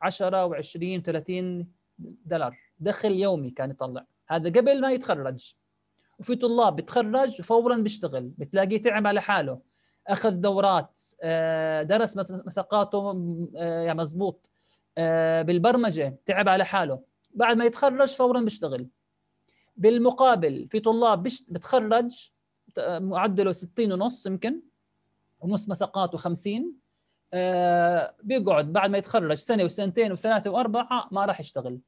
A: 10 و20 30 دولار. دخل يومي كان يطلع. هذا قبل ما يتخرج. وفي طلاب بتخرج فورا بيشتغل. بتلاقيه تعب على حاله. أخذ دورات آه، درس مساقاته آه، يعني مزبوط آه، بالبرمجة تعب على حاله. بعد ما يتخرج فورا بيشتغل. بالمقابل في طلاب بتخرج معدله 60 ونص يمكن. ونص مساقاته 50 بيقعد بعد ما يتخرج سنة وسنتين وثلاثة وأربعة ما راح يشتغل.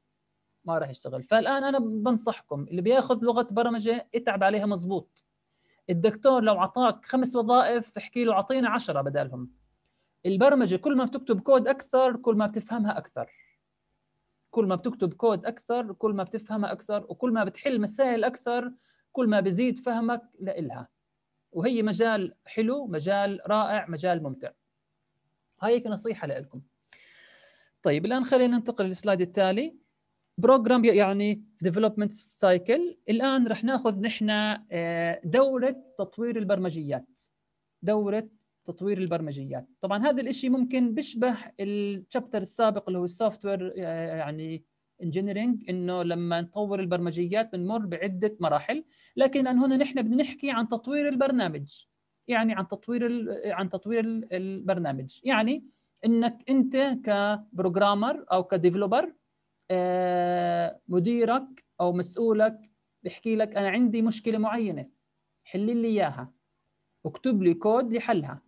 A: ما راح يشتغل. فالآن أنا بنصحكم اللي بياخذ لغة برمجة اتعب عليها مزبوط الدكتور لو أعطاك خمس وظائف احكي له أعطينا عشرة بدالهم. البرمجة كل ما بتكتب كود أكثر كل ما بتفهمها أكثر. كل ما بتكتب كود أكثر كل ما بتفهمها أكثر. وكل ما بتحل مسائل أكثر كل ما بزيد فهمك لإلها. وهي مجال حلو مجال رائع مجال ممتع. هاي نصيحة لكم طيب الآن خلينا ننتقل لل slide التالي. program يعني development cycle الآن رح ناخذ نحن آه، دورة تطوير البرمجيات. دورة تطوير البرمجيات. طبعا هذا الشيء ممكن بيشبه ال chapter السابق اللي هو ال software آه، يعني engineering إنه لما نطور البرمجيات بنمر بعدة مراحل. لكن هنا نحن بدنا نحكي عن تطوير البرنامج. يعني عن تطوير عن تطوير البرنامج. يعني إنك أنت ك programmer أو ك developer مديرك أو مسؤولك بيحكي لك أنا عندي مشكلة معينة حل لي إياها اكتب لي كود لحلها.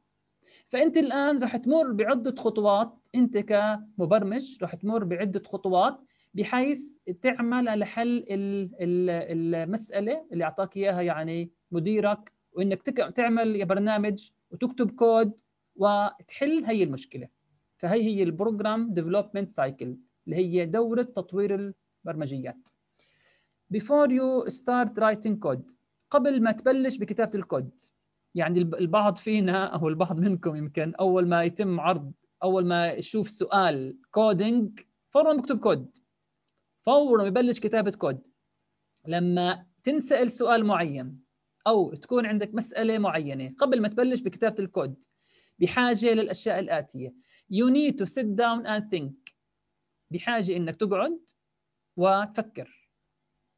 A: فأنت الآن راح تمر بعدة خطوات أنت كمبرمج راح تمر بعدة خطوات بحيث تعمل لحل المسألة اللي أعطاك إياها يعني مديرك وإنك تعمل برنامج وتكتب كود وتحل هي المشكلة. فهي هي ال program development cycle اللي هي دورة تطوير البرمجيات. Before you start writing code قبل ما تبلش بكتابة الكود يعني البعض فينا [laughs] أو البعض منكم يمكن أول ما يتم عرض أول ما يشوف سؤال coding فورا بكتب كود فورا يبلش كتابة كود لما تنسأل سؤال معين أو تكون عندك مسألة معينة قبل ما تبلش بكتابة الكود بحاجة للأشياء الآتية. You need to sit down and think. بحاجة إنك تقعد وتفكر.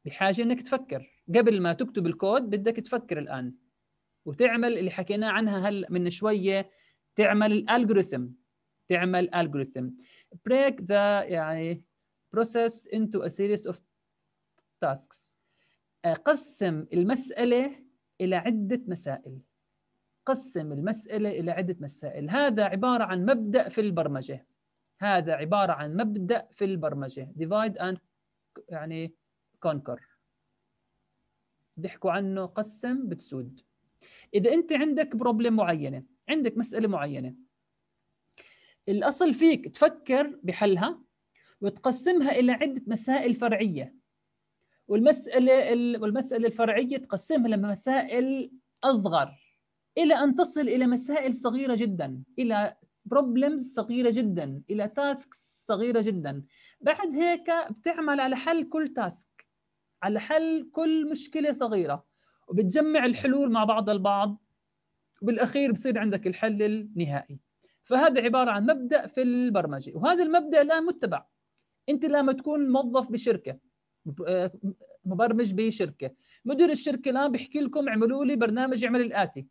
A: بحاجة إنك تفكر. قبل ما تكتب الكود بدك تفكر الآن. وتعمل اللي حكيناه عنها هل من شوية تعمل الالجوريثم تعمل الجوريثم break the يعني process into a series of tasks. قسم المسألة إلى عدة مسائل. قسم المسألة إلى عدة مسائل. هذا عبارة عن مبدأ في البرمجة. هذا عبارة عن مبدأ في البرمجة. Divide and يعني conquer. بيحكوا عنه قسم بتسود. إذا أنت عندك بروبلم معينة عندك مسألة معينة الأصل فيك تفكر بحلها وتقسمها إلى عدة مسائل فرعية. والمسألة والمسألة الفرعية تقسمها لمسائل أصغر إلى أن تصل إلى مسائل صغيرة جدا إلى problems صغيرة جدا إلى tasks صغيرة جدا. بعد هيك بتعمل على حل كل task على حل كل مشكلة صغيرة. وبتجمع الحلول مع بعض البعض. وبالأخير بصير عندك الحل النهائي. فهذا عبارة عن مبدأ في البرمجة. وهذا المبدأ الان متبع. أنت لما تكون موظف بشركة مبرمج بشركة مدير الشركة الان بيحكي لكم اعملوا لي برنامج يعمل الآتي.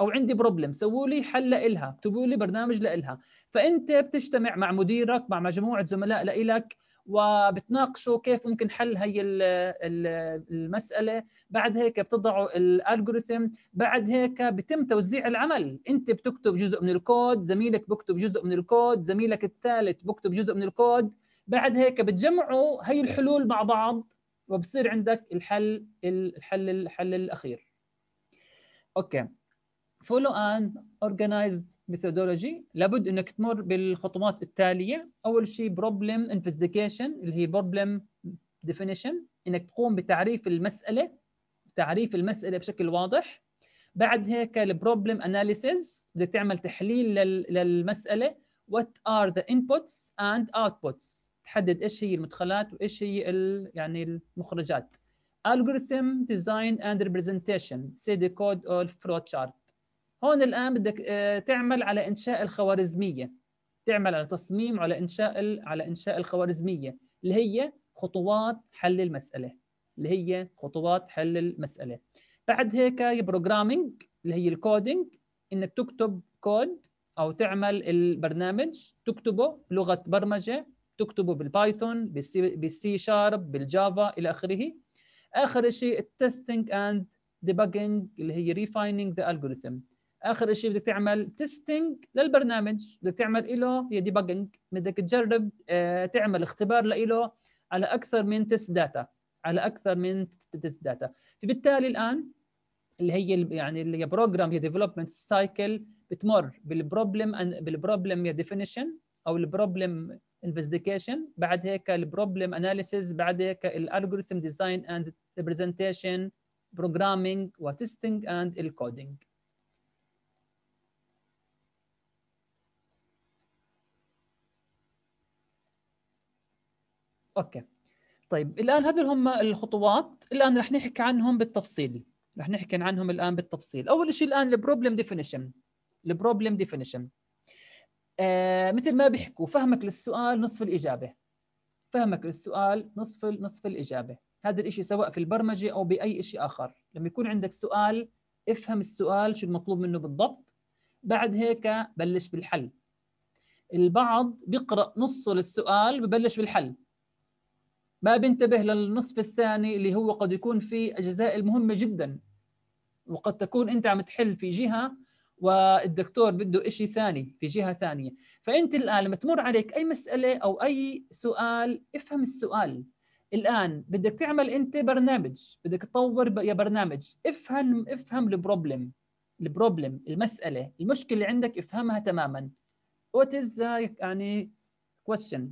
A: أو عندي problem سووا لي حل لها اكتبوا لي برنامج لها فأنت بتجتمع مع مديرك مع مجموعة زملاء لك وبتناقشوا كيف ممكن حل هي المسألة. بعد هيك بتضعوا ال algorithm بعد هيك بتم توزيع العمل. أنت بتكتب جزء من الكود زميلك بكتب جزء من الكود زميلك الثالث بكتب جزء من الكود. بعد هيك بتجمعوا هي الحلول مع بعض وبصير عندك الحل الحل الحل الأخير. okay. Follow an organized methodology. لابد إنك تمر بالخطوات التالية. أول شيء problem investigation اللي هي problem definition. إنك تقوم بتعريف المسألة تعريف المسألة بشكل واضح. بعد هيك ال problem analysis بدك تعمل تحليل للمسألة. What are the inputs and outputs تحدد إيش هي المدخلات وإيش هي يعني المخرجات. Algorithm design and representation pseudocode or flow chart هون الآن بدك آه، تعمل على إنشاء الخوارزمية. تعمل على تصميم على إنشاء على إنشاء الخوارزمية اللي هي خطوات حل المسألة. اللي هي خطوات حل المسألة. بعد هيك programming اللي هي ال coding إنك تكتب كود أو تعمل البرنامج. تكتبه بلغة برمجة تكتبه بال Python بالسي, بال C Sharp بال Java إلى آخره. آخر شيء ال testing and debugging اللي هي refining the algorithm آخر شيء بدك تعمل testing للبرنامج بدك تعمل له هي debugging بدك تجرب آه، تعمل اختبار له على أكثر من test data على أكثر من test data فبالتالي الآن اللي هي يعني اللي هي program هي development cycle بتمر بال problem بال problem هي definition أو ال problem investigation بعد هيك ال problem analysis بعد هيك ال algorithm design and representation programming و testing and ال coding okay. طيب الآن هذول هم الخطوات. الآن رح نحكي عنهم بالتفصيل. رح نحكي عنهم الآن بالتفصيل. أول شيء الآن ال problem definition ال problem definition مثل ما بيحكوا فهمك للسؤال نصف الإجابة. فهمك للسؤال نصف نصف الإجابة. هذا الشيء سواء في البرمجة أو بأي شيء آخر. لما يكون عندك سؤال افهم السؤال شو المطلوب منه بالضبط. بعد هيك بلش بالحل. البعض بيقرأ نصه للسؤال ببلش بالحل. ما بينتبه للنصف الثاني اللي هو قد يكون فيه أجزاء المهمة جدا. وقد تكون أنت عم تحل في جهة والدكتور بده شيء ثاني في جهة ثانية. فأنت الآن لما تمر عليك أي مسألة أو أي سؤال افهم السؤال. الآن بدك تعمل أنت برنامج بدك تطور يا برنامج. افهم افهم ال problem ال problem المسألة المشكلة اللي عندك افهمها تماما. Is the يعني question?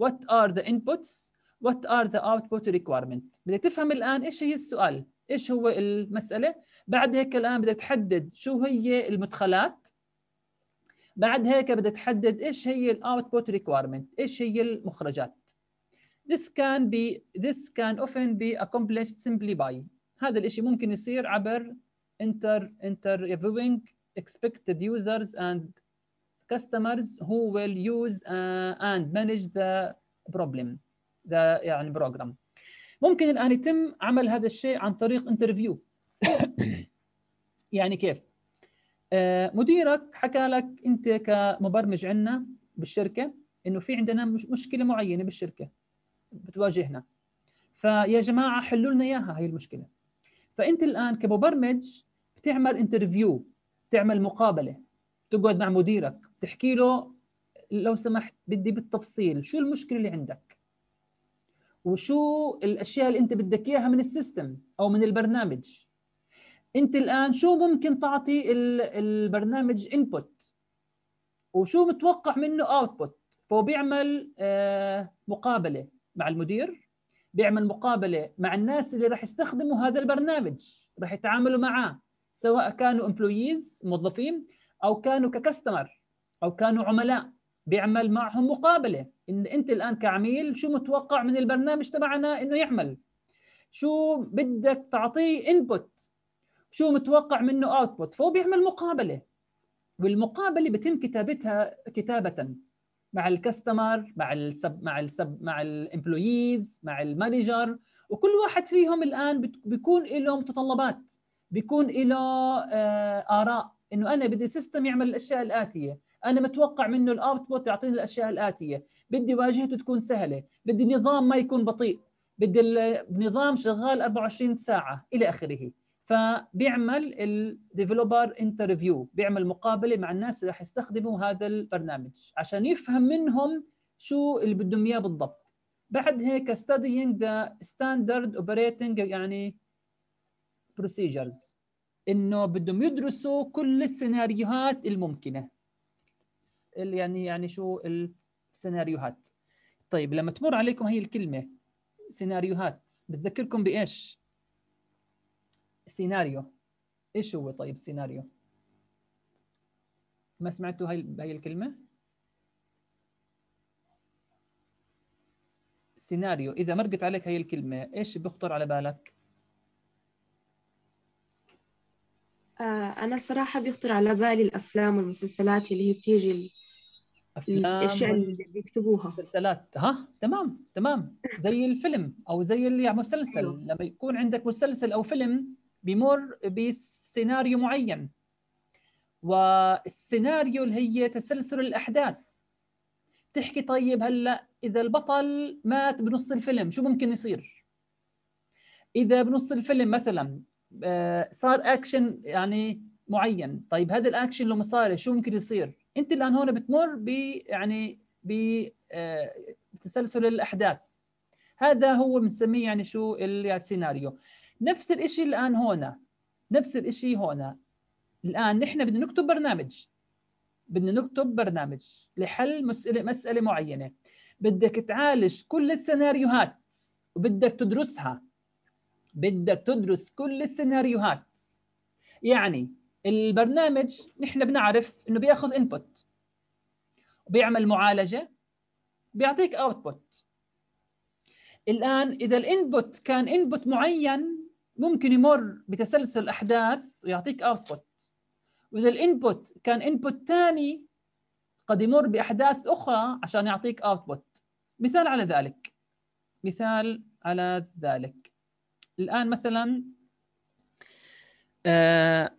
A: What are the inputs what are the output requirement بدك تفهم الآن إيش هي السؤال إيش هو المسألة بعد هيك الآن بدك تحدد شو هي المدخلات بعد هيك بدك تحدد إيش هي ال output requirement إيش هي المخرجات this can be this can often be accomplished simply by هذا الشيء ممكن يصير عبر inter interviewing expected users and customers who will use uh, and manage the problem the يعني program. ممكن الآن يتم عمل هذا الشيء عن طريق interview يعني كيف؟ آه، مديرك حكى لك أنت كمبرمج عندنا بالشركة إنه في عندنا مشكلة معينة بالشركة بتواجهنا. فيا جماعة حلوا لنا إياها هي المشكلة. فأنت الآن كمبرمج بتعمل interview تعمل مقابلة تقعد مع مديرك تحكي له لو سمحت بدي بالتفصيل شو المشكلة اللي عندك؟ وشو الأشياء اللي أنت بدك إياها من ال system أو من البرنامج. أنت الآن شو ممكن تعطي البرنامج input وشو متوقع منه output فهو بيعمل آه، مقابلة مع المدير بيعمل مقابلة مع الناس اللي راح يستخدموا هذا البرنامج راح يتعاملوا معاه سواء كانوا employees موظفين أو كانوا ك customer أو كانوا عملاء. بيعمل معهم مقابلة. إن أنت الآن كعميل شو متوقع من البرنامج تبعنا إنه يعمل شو بدك تعطيه input شو متوقع منه output فهو بيعمل مقابلة. والمقابلة بتم كتابتها كتابة مع ال customer مع ال sub مع ال sub مع ال employees مع ال manager وكل واحد فيهم الآن بيكون له متطلبات بيكون له آه، آراء. إنه أنا بدي system يعمل الأشياء الآتية. أنا متوقع منه ال output يعطيني الأشياء الآتية. بدي واجهته تكون سهلة. بدي نظام ما يكون بطيء. بدي النظام شغال 24 ساعة إلى آخره. فبيعمل ال developer interview بيعمل مقابلة مع الناس اللي راح يستخدموا هذا البرنامج عشان يفهم منهم شو اللي بدهم إياه بالضبط. بعد هيك studying the standard operating يعني procedures. إنه بدهم يدرسوا كل السيناريوهات الممكنة. يعني يعني شو السيناريوهات طيب لما تمر عليكم هي الكلمة سيناريوهات بتذكركم بإيش؟ سيناريو. إيش هو طيب سيناريو ما سمعتوا هاي هاي الكلمة؟ سيناريو. إذا مرقت عليك هاي الكلمة إيش بيخطر على بالك؟
C: آه أنا الصراحة بيخطر على بالي الأفلام والمسلسلات اللي هي بتيجي افلام الأشياء اللي بيكتبوها.
A: مسلسلات. ها؟ تمام تمام. زي الفيلم أو زي اللي مسلسل. أيوه. لما يكون عندك مسلسل أو فيلم بيمر بسيناريو معين والسيناريو اللي هي تسلسل الأحداث. تحكي طيب هلا إذا البطل مات بنص الفيلم شو ممكن يصير؟ إذا بنص الفيلم مثلا آه، صار اكشن يعني معين طيب هذا الاكشن لو ما صار شو ممكن يصير؟ انت الان هون بتمر ب يعني بتسلسل آه، الأحداث. هذا هو بنسميه يعني شو السيناريو نفس الشيء الآن هنا نفس الشيء هنا الآن نحن بدنا نكتب برنامج. بدنا نكتب برنامج لحل مسألة مسألة معينة. بدك تعالج كل السيناريوهات وبدك تدرسها. بدك تدرس كل السيناريوهات. يعني البرنامج نحن بنعرف إنه بياخذ input وبيعمل معالجة بيعطيك output الآن إذا ال input كان input معين ممكن يمر بتسلسل أحداث ويعطيك output وإذا ال input كان input ثاني قد يمر بأحداث أخرى عشان يعطيك اوتبوت مثال على ذلك. مثال على ذلك. الآن مثلا آه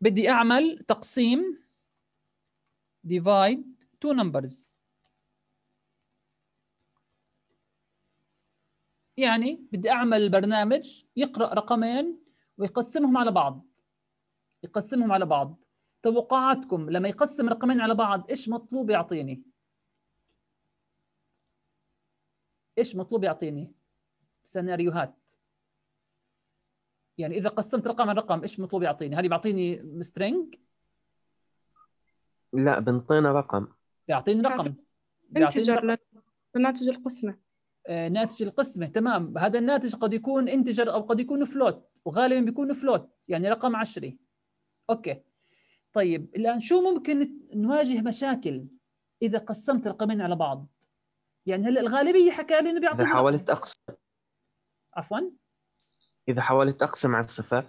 A: بدي أعمل تقسيم divide two numbers. يعني بدي أعمل برنامج يقرأ رقمين ويقسمهم على بعض. يقسمهم على بعض. توقعاتكم لما يقسم رقمين على بعض إيش مطلوب يعطيني؟ إيش مطلوب يعطيني؟ سيناريوهات. يعني إذا قسمت رقم عن رقم إيش مطلوب يعطيني؟ هل بيعطيني string
B: لا بيعطينا رقم.
A: بيعطيني رقم.
C: integer ناتج القسمه
A: آه، ناتج القسمة تمام. هذا الناتج قد يكون integer أو قد يكون float وغالبا بيكون float يعني رقم عشري. okay. طيب الآن شو ممكن نواجه مشاكل إذا قسمت رقمين على بعض؟ يعني هلأ الغالبية حكى لي إنه بيعطيني
B: إذا حاولت أقسم.
A: عفوا.
B: إذا حاولت أقسم على الصفر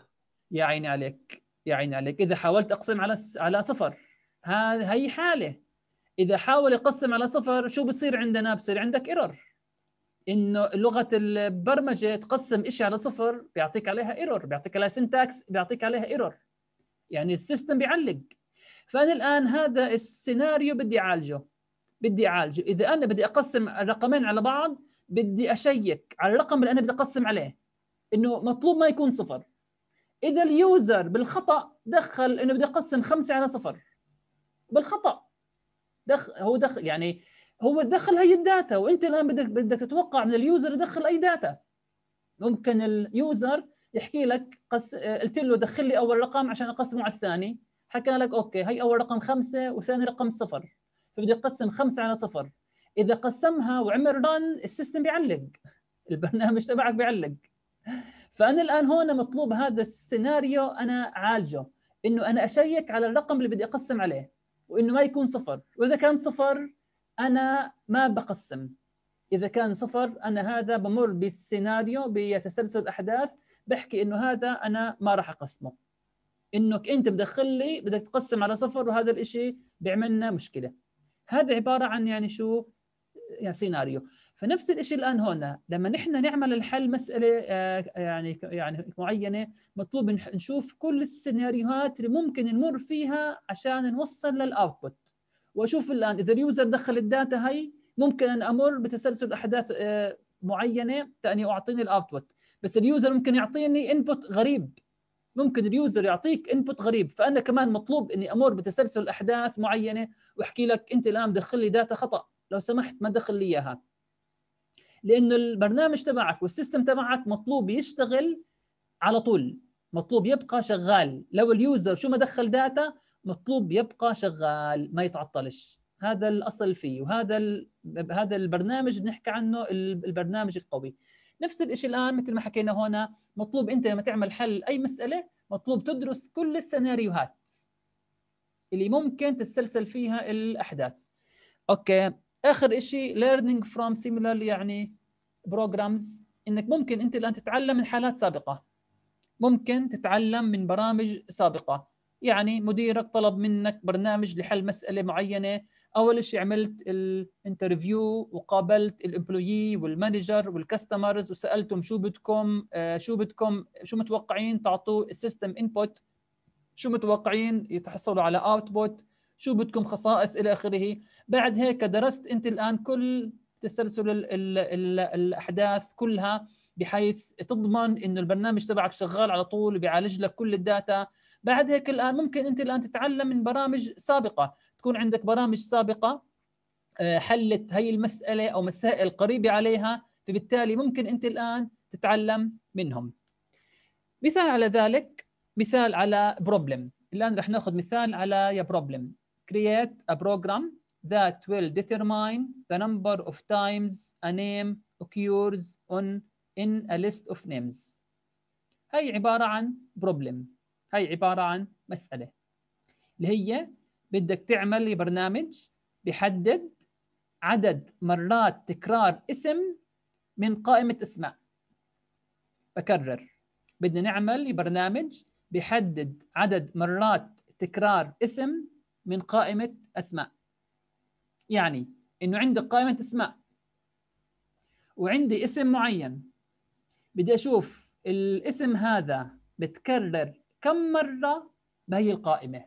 A: يا عيني عليك يا عيني عليك. إذا حاولت أقسم على على صفر هذه هي حالة. إذا حاول يقسم على صفر شو بصير عندنا؟ بصير عندك error إنه لغة البرمجة تقسم شيء على صفر بيعطيك عليها error بيعطيك عليها syntax بيعطيك عليها error يعني ال system بيعلق. فأنا الآن هذا السيناريو بدي أعالجه. بدي أعالجه. إذا أنا بدي أقسم الرقمين على بعض بدي أ check على الرقم اللي أنا بدي أقسم عليه. إنه مطلوب ما يكون صفر. إذا ال user بالخطأ دخل إنه بدي اقسم خمسة على صفر. بالخطأ. دخل هو دخل يعني هو دخل هي ال data وأنت الآن بدك بدك تتوقع من ال user يدخل أي data. ممكن ال user يحكي لك قس... قلت له دخل لي أول رقم عشان أقسمه على الثاني. حكى لك okay هي أول رقم خمسة وثاني رقم صفر. فبده يقسم خمسة على صفر. إذا قسمها وعمل run ال system بيعلق. [laughs] البرنامج تبعك بيعلق. فأنا الآن هون مطلوب هذا السيناريو أنا أعالجه إنه أنا أشيك على الرقم اللي بدي أقسم عليه وإنه ما يكون صفر. وإذا كان صفر أنا ما بقسم. إذا كان صفر أنا هذا بمر بالسيناريو بتسلسل الاحداث بحكي إنه هذا أنا ما راح أقسمه. إنك أنت مدخل لي بدك تقسم على صفر وهذا الشيء بيعمل لنا مشكلة. هذا عبارة عن يعني شو؟ يعني سيناريو. فنفس الشيء الآن هنا لما نحن نعمل الحل مسألة آه، يعني يعني معينة مطلوب نشوف كل السيناريوهات اللي ممكن نمر فيها عشان نوصل لل output وأشوف الآن إذا ال user دخل ال data هي ممكن أن أمر بتسلسل أحداث آه، معينة تاني أعطيني ال output بس ال user ممكن يعطيني input غريب. ممكن ال user يعطيك input غريب. فأنا كمان مطلوب إني أمر بتسلسل أحداث معينة وأحكي لك أنت الآن دخل لي data خطأ. لو سمحت ما دخل لي إياها. لأنه البرنامج تبعك وال system تبعك مطلوب يشتغل على طول مطلوب يبقى شغال. لو ال user شو ما دخل data مطلوب يبقى شغال ما يتعطلش. هذا الأصل فيه وهذا هذا البرنامج بنحكي عنه البرنامج القوي. نفس الشيء الآن مثل ما حكينا هنا مطلوب أنت لما تعمل حل أي مسألة مطلوب تدرس كل السيناريوهات اللي ممكن تتسلسل فيها الأحداث. okay. آخر شيء learning from similar يعني programs إنك ممكن أنت الآن تتعلم من حالات سابقة. ممكن تتعلم من برامج سابقة. يعني مديرك طلب منك برنامج لحل مسألة معينة. أول شيء عملت ال interview وقابلت ال employee وال manager وال customers وسألتهم شو بدكم آه، شو بدكم شو متوقعين تعطوا ال system input شو متوقعين يتحصلوا على output شو بدكم خصائص إلى آخره. بعد هيك درست أنت الآن كل تسلسل ال ال ال الأحداث كلها بحيث تضمن إنه البرنامج تبعك شغال على طول وبيعالج لك كل ال data. بعد هيك الآن ممكن أنت الآن تتعلم من برامج سابقة. تكون عندك برامج سابقة آه، حلت هي المسألة أو مسائل قريبة عليها فبالتالي ممكن أنت الآن تتعلم منهم. مثال على ذلك مثال على problem الآن رح نأخذ مثال على يا problem create a program that will determine the number of times a name occurs on in a list of names. هي عبارة عن problem. هي عبارة عن مسألة. اللي هي بدك تعمل برنامج بحدد عدد مرات تكرار اسم من قائمة أسماء. بكرر. بدنا نعمل برنامج بحدد عدد مرات تكرار اسم من قائمة أسماء. يعني إنه عندك قائمة أسماء. وعندي اسم معين. بدي أشوف الاسم هذا بتكرر كم مرة بهي القائمة.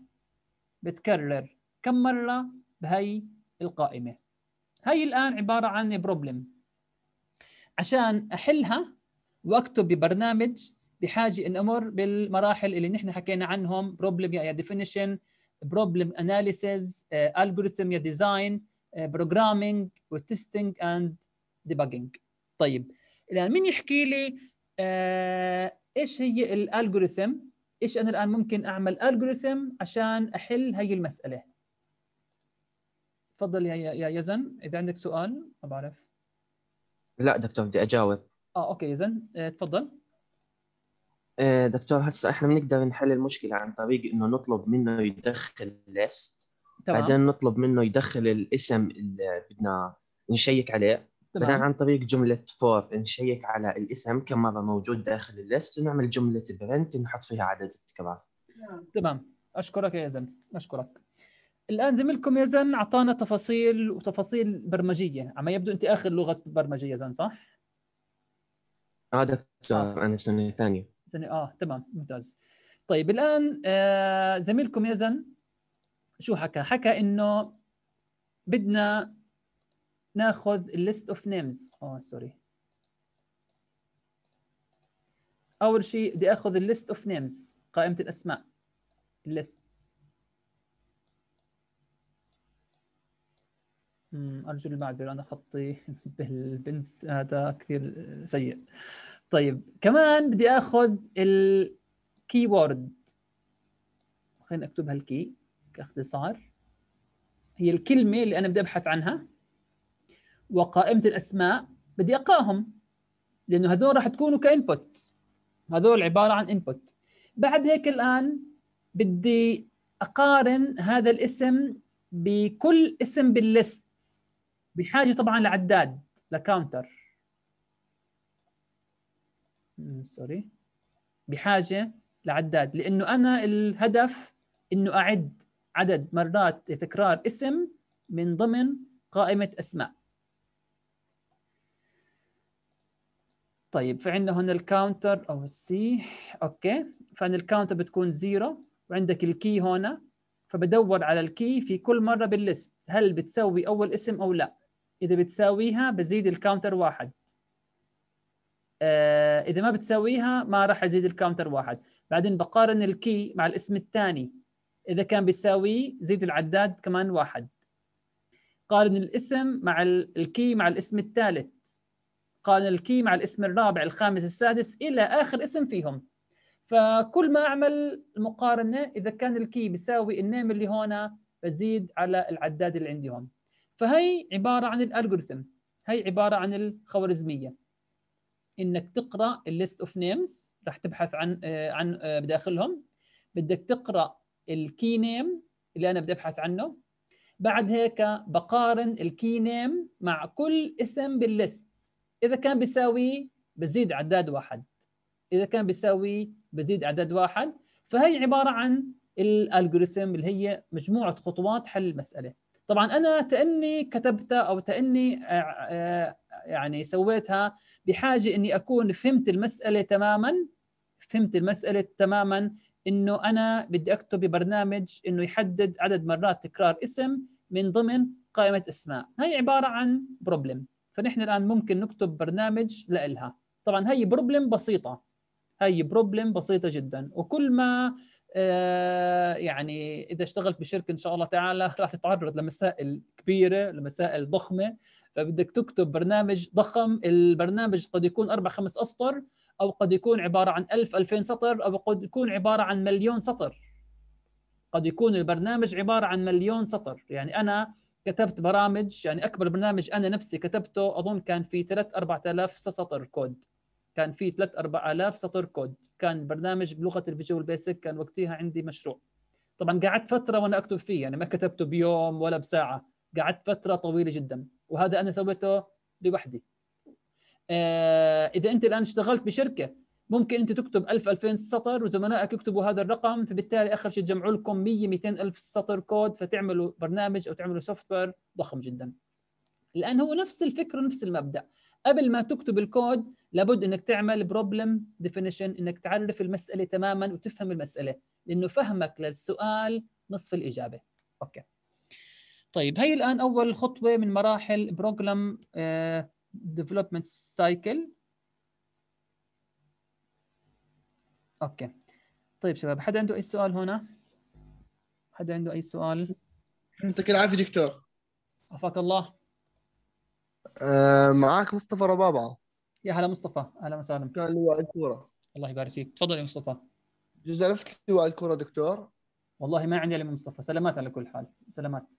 A: بتكرر كم مرة بهي القائمة. هي الآن عبارة عن problem عشان أحلها وأكتب ببرنامج بحاجة أن أمر بالمراحل اللي نحن حكينا عنهم problem يا definition problem analysis algorithm يا design programming و testing and debugging طيب الآن مين يحكي لي آه إيش هي ال algorithm إيش أنا الآن ممكن أعمل algorithm عشان أحل هي المسألة؟ تفضل يا يا يزن إذا عندك سؤال ما بعرف.
B: لا دكتور بدي أجاوب.
A: آه okay يزن آه تفضل.
B: دكتور هسه إحنا بنقدر نحل المشكلة عن طريق إنه نطلب منه يدخل list بعدين نطلب منه يدخل الاسم اللي بدنا نشيك عليه تمام. بعدين عن طريق جملة for نشيك على الاسم كم مرة موجود داخل ال list ونعمل جملة print نحط فيها عدد التكرار
A: تمام أشكرك يا يزن أشكرك الآن زميلكم يزن أعطانا تفاصيل وتفاصيل برمجية عم يبدو أنت آخذ لغة برمجية يزن صح؟
B: آه دكتور آه. أنا سنة
A: آه تمام ممتاز. طيب الآن آه زميلكم يزن شو حكى؟ حكى إنه بدنا ناخذ ال list of names آه sorry أول شيء بدي آخذ ال list of names قائمة الأسماء. ال list ارجو المعذرة أنا خطي [laughs] بال pens هذا كثير سيء. طيب كمان بدي آخذ ال key word خلينا اكتبها ال key كاختصار. هي الكلمة اللي أنا بدي أبحث عنها وقائمة الأسماء بدي أقراهم لأنه هذول راح تكونوا ك input. هذول عبارة عن input. بعد هيك الآن بدي أقارن هذا الاسم بكل اسم بال list بحاجة طبعا لعداد ل counter. sorry. بحاجة لعداد لأنه أنا الهدف إنه أعد عدد مرات تكرار اسم من ضمن قائمة أسماء. طيب فعندنا هنا ال counter أو ال C. okay. فعند ال counter بتكون zero وعندك ال key هنا. فبدور على ال key في كل مرة بال list هل بتساوي أول اسم أو لا. إذا بتساويها بزيد ال counter واحد. إذا ما بتساويها ما راح أزيد ال counter واحد. بعدين بقارن ال key مع الاسم الثاني. إذا كان بيساوي زيد العداد كمان واحد. قارن الاسم مع ال key مع الاسم الثالث. قارن ال key مع الاسم الرابع الخامس السادس إلى آخر اسم فيهم. فكل ما أعمل المقارنة إذا كان ال key بيساوي ال name اللي هون بزيد على العداد اللي عندي هون فهي عبارة عن ال algorithm هي عبارة عن الخوارزمية. إنك تقرأ ال list of names راح تبحث عن آه، عن آه، بداخلهم. بدك تقرأ ال key name اللي أنا بدي أبحث عنه. بعد هيك بقارن ال key name مع كل اسم بال list إذا كان بيساوي بزيد عداد واحد. إذا كان بيساوي بزيد عداد واحد. فهي عبارة عن ال algorithm اللي هي مجموعة خطوات حل المسألة. طبعا أنا تأني كتبتها أو تأني آه، يعني سويتها بحاجة إني أكون فهمت المسألة تماما فهمت المسألة تماما إنه أنا بدي أكتب ببرنامج إنه يحدد عدد مرات تكرار اسم من ضمن قائمة أسماء. هي عبارة عن problem فنحن الآن ممكن نكتب برنامج لإلها. طبعا هي problem بسيطة. هي problem بسيطة جدا. وكل ما آه، يعني إذا اشتغلت بشركة إن شاء الله تعالى [laughs] راح تتعرض لمسائل كبيرة لمسائل ضخمة. فبدك تكتب برنامج ضخم البرنامج قد يكون أربع خمس أسطر أو قد يكون عبارة عن 1000 2000 سطر أو قد يكون عبارة عن مليون سطر. قد يكون البرنامج عبارة عن مليون سطر. يعني أنا كتبت برامج يعني أكبر برنامج أنا نفسي كتبته أظن كان في 3 4000 سطر كود. كان في 3 4000 سطر كود. كان برنامج بلغة ال Visual Basic كان وقتها عندي مشروع. طبعا قعدت فترة وأنا أكتب فيه يعني ما كتبته بيوم ولا بساعة. قعدت فترة طويلة جدا. وهذا أنا سويته لوحدي. آه إذا أنت الآن اشتغلت بشركة ممكن أنت تكتب 1000 2000 سطر وزملائك يكتبوا هذا الرقم فبالتالي آخر شيء تجمعوا لكم 100 200 ألف سطر كود فتعملوا برنامج أو تعملوا software ضخم جدا. الآن هو نفس الفكرة نفس المبدأ. قبل ما تكتب الكود لابد إنك تعمل problem definition إنك تعرف المسألة تماما وتفهم المسألة لأنه فهمك للسؤال نصف الإجابة. okay. طيب هي الآن أول خطوة من مراحل program development cycle okay. طيب شباب حد عنده أي سؤال هنا؟ حد عنده أي سؤال؟
D: يعطيك العافيه دكتور.
A: عافاك الله.
D: آه معاك مصطفى ربابعه
A: يا هلا مصطفى. أهلا وسهلا.
D: كان لواء الكورة.
A: الله يبارك فيك. تفضل يا مصطفى.
D: جزء عرفت لواء الكورة دكتور.
A: والله ما عندي الا مصطفى. سلامات على كل حال. سلامات.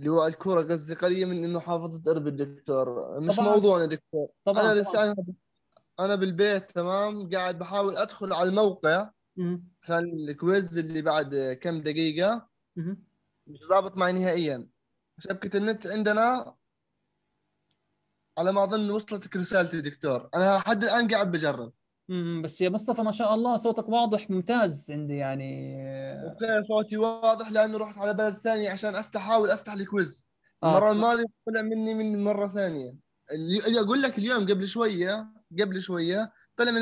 D: لواء الكورة قصدي قريه من محافظه اربد دكتور مش طبعاً. موضوعنا دكتور. طبعاً. أنا لسه أنا, أنا بالبيت تمام؟ قاعد بحاول أدخل على الموقع عشان الكويز اللي بعد كم دقيقة مش رابط معي نهائيا. شبكة النت عندنا على ما أظن وصلتك رسالتي دكتور. أنا لحد الآن قاعد بجرب.
A: بس يا مصطفى ما شاء الله صوتك واضح ممتاز عندي يعني.
D: صوتي واضح لأنه رحت على بلد ثاني عشان أفتح أحاول أفتح الكويز آه. المرة الماضية طلع مني من مرة ثانية. اللي أقول لك اليوم قبل شوية قبل شوية طلع من